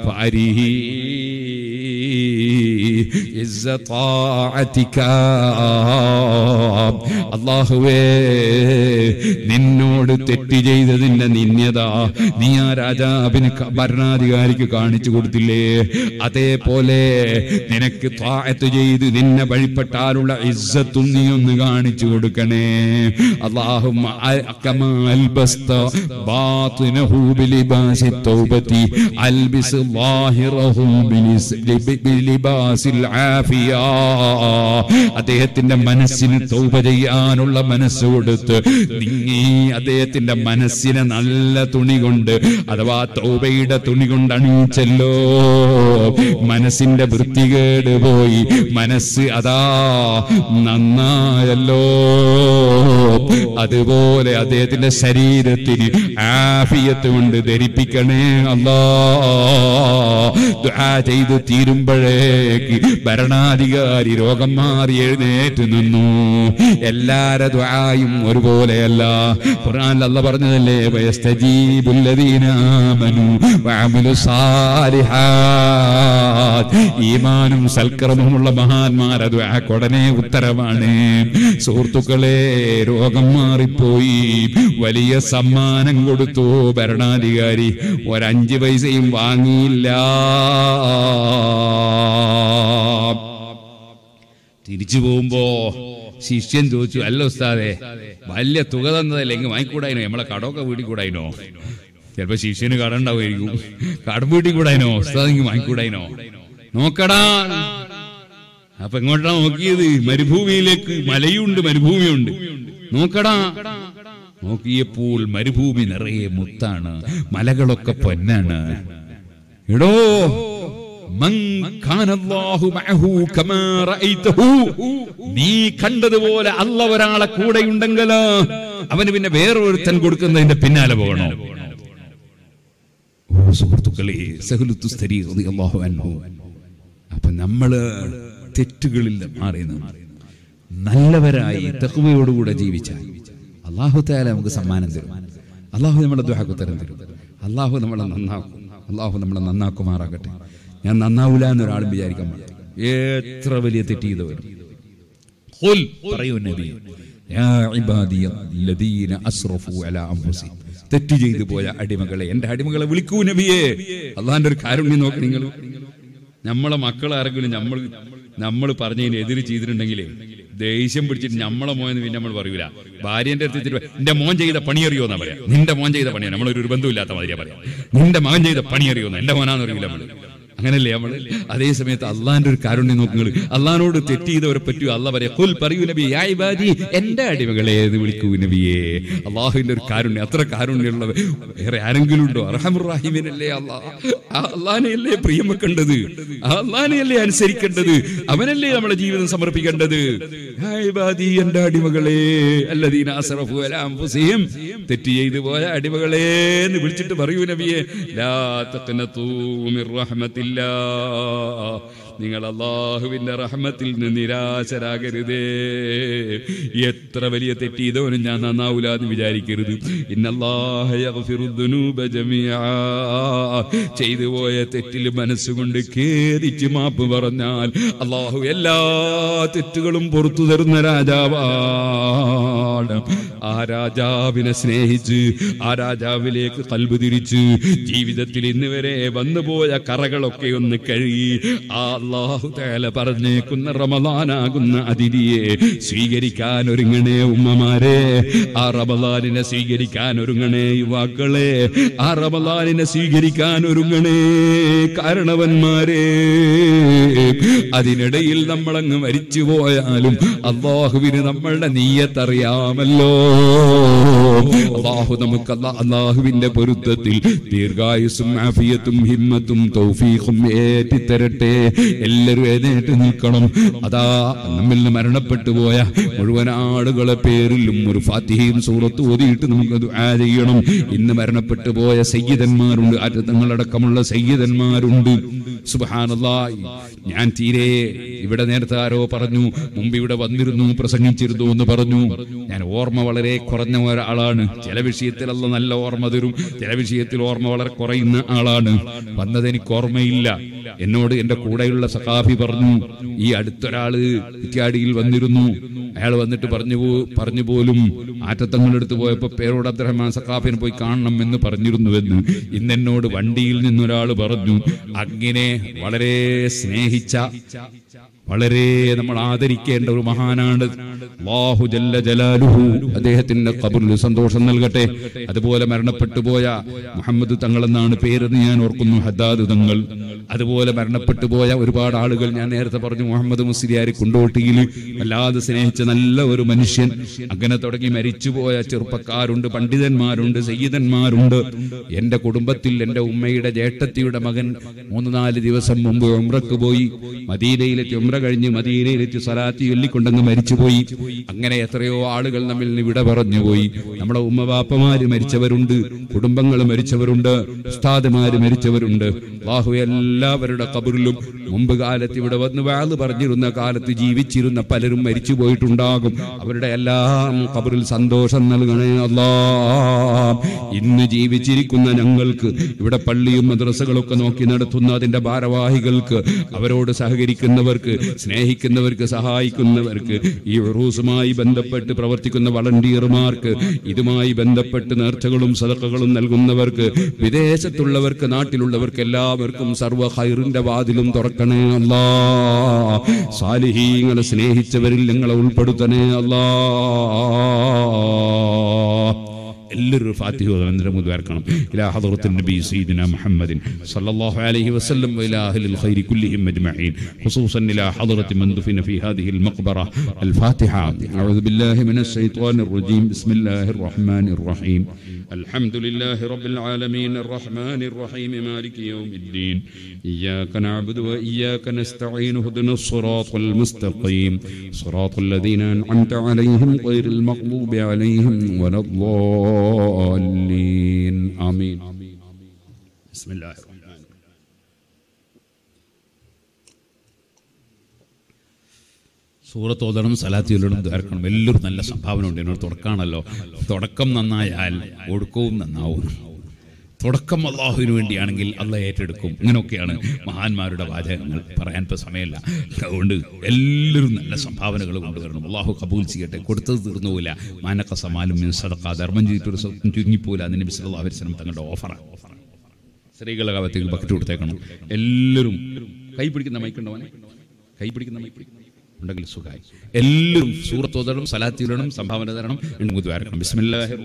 ഫഅരിഹി അല്ലാഹുവേ നിന്നോട് തെറ്റ് ചെയ്തതിന്റെ നിന്യത നീ ആ രാജാവിന് ഭരണാധികാരിക്ക് കാണിച്ചു കൊടുത്തില്ലേ? അതേപോലെ നിനക്ക് താഴത്ത് ചെയ്ത് നിന്നെ വഴിപ്പെട്ടാലുള്ള ഇസ്സത്തും നീ ഒന്ന് കാണിച്ചു കൊടുക്കണേ. അള്ളാഹും അദ്ദേഹത്തിന്റെ മനസ്സിന് തൗപ ചെയ്യാനുള്ള മനസ്സ് കൊടുത്ത് നീ അദ്ദേഹത്തിന്റെ മനസ്സിനെ നല്ല തുണി കൊണ്ട് അഥവാ തൗബയുടെ തുണി കൊണ്ട് അണിയിച്ചല്ലോ. മനസ്സിന്റെ വൃത്തികേട് പോയി. മനസ്സ് അതാ നന്നായല്ലോ. അതുപോലെ അദ്ദേഹത്തിന്റെ ശരീരത്തിന് ആഫിയത്ത് കൊണ്ട് ധരിപ്പിക്കണേ അല്ലാ. ചെയ്ത് തീരുമ്പോഴേക്ക് ഭരണാധികാരി രോഗം മാറി എഴുന്നേറ്റ് നിന്നു. എല്ലാരെ ദ്വായും ഒരുപോലെയല്ല. ഖുർആൻ അല്ല പറഞ്ഞതല്ലേ ഈമാനും സൽക്കർമ്മമുള്ള മഹാന്മാരെ കൊടനെ ഉടനെ ഉത്തരമാണ് സുഹൃത്തുക്കളെ രോഗം മാറിപ്പോയി. വലിയ സമ്മാനം കൊടുത്തു ഭരണാധികാരി. ഒരഞ്ച് പൈസയും വാങ്ങിയില്ല. തിരിച്ചു പോകുമ്പോ ശിഷ്യൻ ചോദിച്ചു അല്ല ഉസ്താദെ വലിയ തുക തന്നതല്ലെങ്കിൽ വാങ്ങിക്കൂടായിനോ? നമ്മളെ കടമൊക്കെ വീട്ടിൽ കൂടായിനോ ചിലപ്പോ ശിഷ്യന് കട ഉണ്ടാവുമായിരിക്കും. കടം വീട്ടിൽ കൂടായിനോ ഉസ്താദെങ്കിൽ വാങ്ങിക്കൂടായിനോ? നോക്കടാ. അപ്പൊ എങ്ങോട്ടാ നോക്കിയത്? മരുഭൂമിയിലേക്ക്. മലയുണ്ട് മരുഭൂമിയുണ്ട്. നോക്കടാ. നോക്കിയപ്പോൾ മരുഭൂമി നിറയെ മുത്താണ്. മലകളൊക്കെ പൊന്നാണ്. എടോ. നീ കണ്ടതുപോലെ അല്ല ഒരാളെ കൂടെയുണ്ടെങ്കിൽ അവന് പിന്നെ വേറൊരുത്തൻ കൊടുക്കുന്നതിന്റെ പിന്നാലെ പോകണോ. ഓ സുഹൃത്തുക്കളെ സഹലുത്തുസ്തരി റളിയല്ലാഹു അൻഹു. അപ്പൊ നമ്മൾ തെറ്റുകളിൽ മാറി നല്ലവരായി തഖ്വയോടുകൂടെ ജീവിച്ചാൽ അള്ളാഹു താല നമുക്ക് സമ്മാനം തരും. അള്ളാഹു നമ്മളെ ദുഹാക്കു ഉത്തരം തരും. അള്ളാഹു നമ്മളെ നന്നാക്കും. അള്ളാഹു നമ്മളെ നന്നാക്കുമാറാകട്ടെ. ഞാൻ നന്നാവില്ല എന്നൊരാൾ വിചാരിക്കാൻ പാടില്ല. എത്ര വലിയ തെറ്റ് ചെയ്തവർ. പറയൂ നബി. തെറ്റ് ചെയ്തു പോയ അടിമകളെ എന്റെ അടിമകളെ വിളിക്കൂ നബിയെ. അള്ളാന്റെ ഒരു കാരുണ്യം നോക്കി നിങ്ങൾ. നമ്മളെ മക്കൾ ആരെങ്കിലും നമ്മൾ നമ്മൾ പറഞ്ഞതിന് എതിര് ചെയ്തിട്ടുണ്ടെങ്കിലേ ദേഷ്യം പിടിച്ചിട്ട് നമ്മളെ മോൻ പിന്നെ നമ്മൾ പറയൂല. ഭാര്യന്റെ അടുത്ത് എന്റെ മോൻ ചെയ്ത പണി അറിയോ എന്നാ പറയാം. നിന്റെ മോൻ ചെയ്ത പണിയാണ് നമ്മളൊരു ബന്ധമില്ലാത്ത മതിയാ പറയാം. നിന്റെ മകൻ ചെയ്ത പണി അറിയോ എന്റെ മോനാന്ന് അറിയില്ല നമ്മൾ അങ്ങനല്ലേ നമ്മൾ? അതേ സമയത്ത് അള്ളാന്റെ ഒരു കാരുണ്യം നോക്കുക അള്ളഹാനോട് തെറ്റ് ചെയ്തവരെ പറ്റൂ. അല്ല പറയാ കുൽ പറയൂ നബി യാ ഇബാദി എന്റെ അടിമകളെ എന്ന് വിളിക്കൂ നബിയെ. അള്ളാഹുവിന്റെ ഒരു കാരുണ്യം അത്ര കാരുണ്യമുള്ളത്. വേറെ ആരെങ്കിലും ഉണ്ടോ? അറഹമുറാഹിമിനല്ലേ അള്ളാഹ് ആ പ്രിയമക്കേണ്ടത് പ്രിയം വെക്കേണ്ടത്? ആ അള്ളാനെയല്ലേ അനുസരിക്കേണ്ടത്? അവനല്ലേ നമ്മളെ ജീവിതം സമർപ്പിക്കേണ്ടത്? എന്റെ അടിമകളെ അല്ലദീന തെറ്റ് ചെയ്തു പോയ അടിമകളെ എന്ന് വിളിച്ചിട്ട് പറയൂ നബിയെ. ലാ മിർ റഹ്മത്തില്ല നിങ്ങൾ അള്ളാഹുവിന്റെ റഹ്മത്തിൽ നിന്ന് നിരാശരാകരുതേ. എത്ര വലിയ തെറ്റ് ചെയ്തവനും ഞാൻ നന്നാവൂല എന്ന് വിചാരിക്കരുത്. ചെയ്തു പോയ തെറ്റിൽ മനസ്സുകൊണ്ട് ഖേദിച്ച് മാപ്പ് പറഞ്ഞാൽ അള്ളാഹു എല്ലാ തെറ്റുകളും പുറത്തു തരുന്ന രാജാവാണ്. ആ രാജാവിനെ സ്നേഹിച്ച് ആ രാജാവിലേക്ക് കൽബ് തിരിച്ച് ജീവിതത്തിൽ ഇന്ന് വരെ വന്നുപോയ കറകളൊക്കെ ഒന്ന് കഴുകി ആ അള്ളാഹു തേല പറഞ്ഞേക്കുന്ന റമദാനാകുന്ന അതിഥിയെ സ്വീകരിക്കാൻ ഒരുങ്ങണേ ഉമ്മമാരെ. ആ റമദാനിനെ സ്വീകരിക്കാൻ ഒരുങ്ങണേ യുവാക്കളെ. ആ റമദാനിനെ സ്വീകരിക്കാൻ ഒരുങ്ങണേ കാരണവന്മാരെ. അതിനിടയിൽ നമ്മളങ്ങ് മരിച്ചു പോയാലും അള്ളാഹുവിന് നമ്മളുടെ നീയത്തറിയാമല്ലോ. അള്ളാഹു നമുക്ക് അള്ളാഹുവിന്റെ പൊരുത്തത്തിൽ ദീർഘായുസും ആഫിയത്തും ഹിമ്മത്തും തൗഫീഖും ഏറ്റിത്തരട്ടെ. എല്ലാവരും എഴുന്നേറ്റ് നിൽക്കണം. അതാ നമ്മിൽ നിന്ന് മരണപ്പെട്ടു പോയ മുഴുവൻ ആളുകളെ പേരിലും ഒരു ഫാത്തിഹയും സൂറത്ത് ഓതിയിട്ട് നമുക്ക് ദുആ ചെയ്യണം. ഇന്ന് മരണപ്പെട്ടു പോയ സയ്യിദന്മാരുണ്ട്. ആറ്റത്തങ്ങളടക്കമുള്ള സയ്യിദന്മാരുണ്ട്. സുബ്ഹാനല്ലാ ഞാൻ തീരെ ഇവിടെ നേരത്തെ ആരോ പറഞ്ഞു മുമ്പ് ഇവിടെ വന്നിരുന്നു പ്രസംഗിച്ചിരുന്നു എന്ന് പറഞ്ഞു. ഞാൻ ഓർമ്മ വളരെ കുറഞ്ഞ ഒരാളാണ്. ചില വിഷയത്തിലല്ല നല്ല ഓർമ്മ തരും ചില വിഷയത്തിൽ ഓർമ്മ വളരെ കുറയുന്ന ആളാണ്. വന്നത് എനിക്ക് ഓർമ്മയില്ല. എന്നോട് എന്റെ കൂടെയുള്ള സഖാഫി പറഞ്ഞു ഈ അടുത്തൊരാൾ ഇത്യാടിയിൽ വന്നിരുന്നു. അയാൾ വന്നിട്ട് പറഞ്ഞു പറഞ്ഞു പോലും ആറ്റത്തങ്ങളെടുത്ത് പോയപ്പോ പേരോട് അബ്ദുറഹ്മാൻ സഖാഫിനെ പോയി കാണണം എന്ന് പറഞ്ഞിരുന്നുവെന്ന് ഇന്ന് എന്നോട് വണ്ടിയിൽ നിന്നൊരാൾ പറഞ്ഞു. അങ്ങനെ വളരെ സ്നേഹിച്ച വളരെ നമ്മൾ ആദരിക്കേണ്ട ഒരു മഹാനാണ്. അല്ലാഹു ജല്ല ജലാലുഹു. അദ്ദേഹത്തിന്റെ കബറിൽ സന്തോഷം നൽകട്ടെ. അതുപോലെ മരണപ്പെട്ടു പോയ മുഹമ്മദ് തങ്ങൾ എന്നാണ് പേരെന്ന് ഞാൻ ഓർക്കുന്നു ഹദാദ് തങ്ങൾ. അതുപോലെ മരണപ്പെട്ടു പോയ ഒരുപാട് ആളുകൾ ഞാൻ നേരത്തെ പറഞ്ഞു മുഹമ്മദ് മുസ്ലിയാർ കുണ്ടോട്ടിയിൽ വല്ലാതെ സ്നേഹിച്ച നല്ല ഒരു മനുഷ്യൻ. അങ്ങനെ തുടങ്ങി മരിച്ചുപോയ ചെറുപ്പക്കാരുണ്ട് പണ്ഡിതന്മാരുണ്ട് സയ്യിദന്മാരുണ്ട്. എന്റെ കുടുംബത്തിൽ എന്റെ ഉമ്മയുടെ ജേഷ്ഠത്തിയുടെ മകൻ മൂന്ന് നാല് ദിവസം മുമ്പ് ഉംറക്ക് പോയി. മദീനയിലെത്തി ഉംറ കഴിഞ്ഞ് മദീനയിലെത്തി സലാത്തി ചൊല്ലിക്കൊണ്ടങ്ങ് മരിച്ചുപോയി. അങ്ങനെ എത്രയോ ആളുകൾ നമ്മിൽ നിന്ന് വിട പറഞ്ഞുപോയി. നമ്മുടെ ഉമ്മ ബാപ്പമാര് മരിച്ചവരുണ്ട് കുടുംബങ്ങൾ മരിച്ചവരുണ്ട് ഉസ്താദുമാര് മരിച്ചവരുണ്ട്. ബാഹു എല്ലാവരുടെ കബറിലും മുമ്പ് കാലത്ത് ഇവിടെ വന്ന് വാൾ പറഞ്ഞിരുന്ന കാലത്ത് ജീവിച്ചിരുന്ന പലരും മരിച്ചു പോയിട്ടുണ്ടാകും അവരുടെ എല്ലാം കബറിൽ സന്തോഷം നൽകണേ അല്ലാ ഇന്ന് ജീവിച്ചിരിക്കുന്ന ഞങ്ങൾക്ക് ഇവിടെ പള്ളിയും മദ്രസകളൊക്കെ നോക്കി നടത്തുന്ന അതിന്റെ ഭാരവാഹികൾക്ക് അവരോട് സഹകരിക്കുന്നവർക്ക് സ്നേഹിക്കുന്നവർക്ക് സഹായിക്കുന്നവർക്ക് ഈ ഉറൂസുമായി ബന്ധപ്പെട്ട് പ്രവർത്തിക്കുന്ന വളണ്ടിയർമാർക്ക് ഇതുമായി ബന്ധപ്പെട്ട് നേർച്ചകളും സദക്കകളും നൽകുന്നവർക്ക് വിദേശത്തുള്ളവർക്ക് നാട്ടിലുള്ളവർക്ക് എല്ലാവർക്കും സർവ ഹൈറിന്റെ വാതിലും തുറക്കണേ അല്ലാ. സാലിഹീങ്ങളെ സ്നേഹിച്ചവരിൽ നിങ്ങളെ ഉൾപ്പെടുത്തണേ അല്ലാ. എല്ലാവരും ഫാത്തിഹ അനന്തരം മുദ്വാർക്കണം ഇലാ ഹദറത്തിൻ നബി സയ്യിദിന മുഹമ്മദിൻ സല്ലല്ലാഹു അലൈഹി വസല്ലം വഇലാ അഹ്ലിൽ ഖൈരി കുല്ലിഹിം അജ്മഈൻ ഖുസൂസൻ ഇലാ ഹദറത്തി മൻ ദുഫിന ഫീ ഹാദിഹിൽ المقبرة الفاتحة أعوذ بالله من الشيطان الرجيم بسم الله الرحمن الرحيم الحمد لله رب العالمين الرحمن الرحيم مالك يوم الدين إياك نعبد وإياك نستعين اهدنا الصراط المستقيم صراط الذين أنعمت عليهم غير المغضوب عليهم ولا الضالين آمين بسم الله الرحمن الرحيم സൂറത്ത് ഓതണം സലാത്തി ചൊല്ലണം ദ്വാരക്കണം എല്ലാവരും നല്ല സംഭാവന ഉണ്ട് എന്നോട് തുടക്കമാണല്ലോ തുടക്കം നന്നായാൽ ഒടുക്കവും നന്നാവും തുടക്കം അള്ളാഹുവിന് വേണ്ടിയാണെങ്കിൽ അള്ള ഏറ്റെടുക്കും. ഇങ്ങനെയൊക്കെയാണ് മഹാന്മാരുടെ വാചകങ്ങൾ. പറയാൻ ഇപ്പോൾ സമയമില്ല. അതുകൊണ്ട് എല്ലാവരും നല്ല സംഭാവനകൾ കൊണ്ടുവരണം. അള്ളാഹു കബൂൽ ചെയ്യട്ടെ. കൊടുത്തത് തീർന്നുപോയില്ല മാനക്ക സമാലും സദക്ക ധർമ്മം ചെയ്തിട്ടൊരു സ്വപ്നം ചുരുങ്ങിപ്പോയില്ല അതിന് ബിസ്ലാഹരിസനം തങ്ങളുടെ ഓഫറാണ് സ്ത്രീകളുടെ കാലത്തേക്ക് ബക്കറ്റ് കൊടുത്തേക്കണം. എല്ലാവരും കൈ പിടിക്കുന്ന മൈക്കുണ്ടോ കൈ പിടിക്കുന്ന മൈക്ക് ഉണ്ടെങ്കിൽ സുഖമായി. എല്ലാവരും സലാത്തി ഇടണം സംഭാവന തരണം. എന്ന് വരക്കണം ബിസ്മില്ലാഹിർ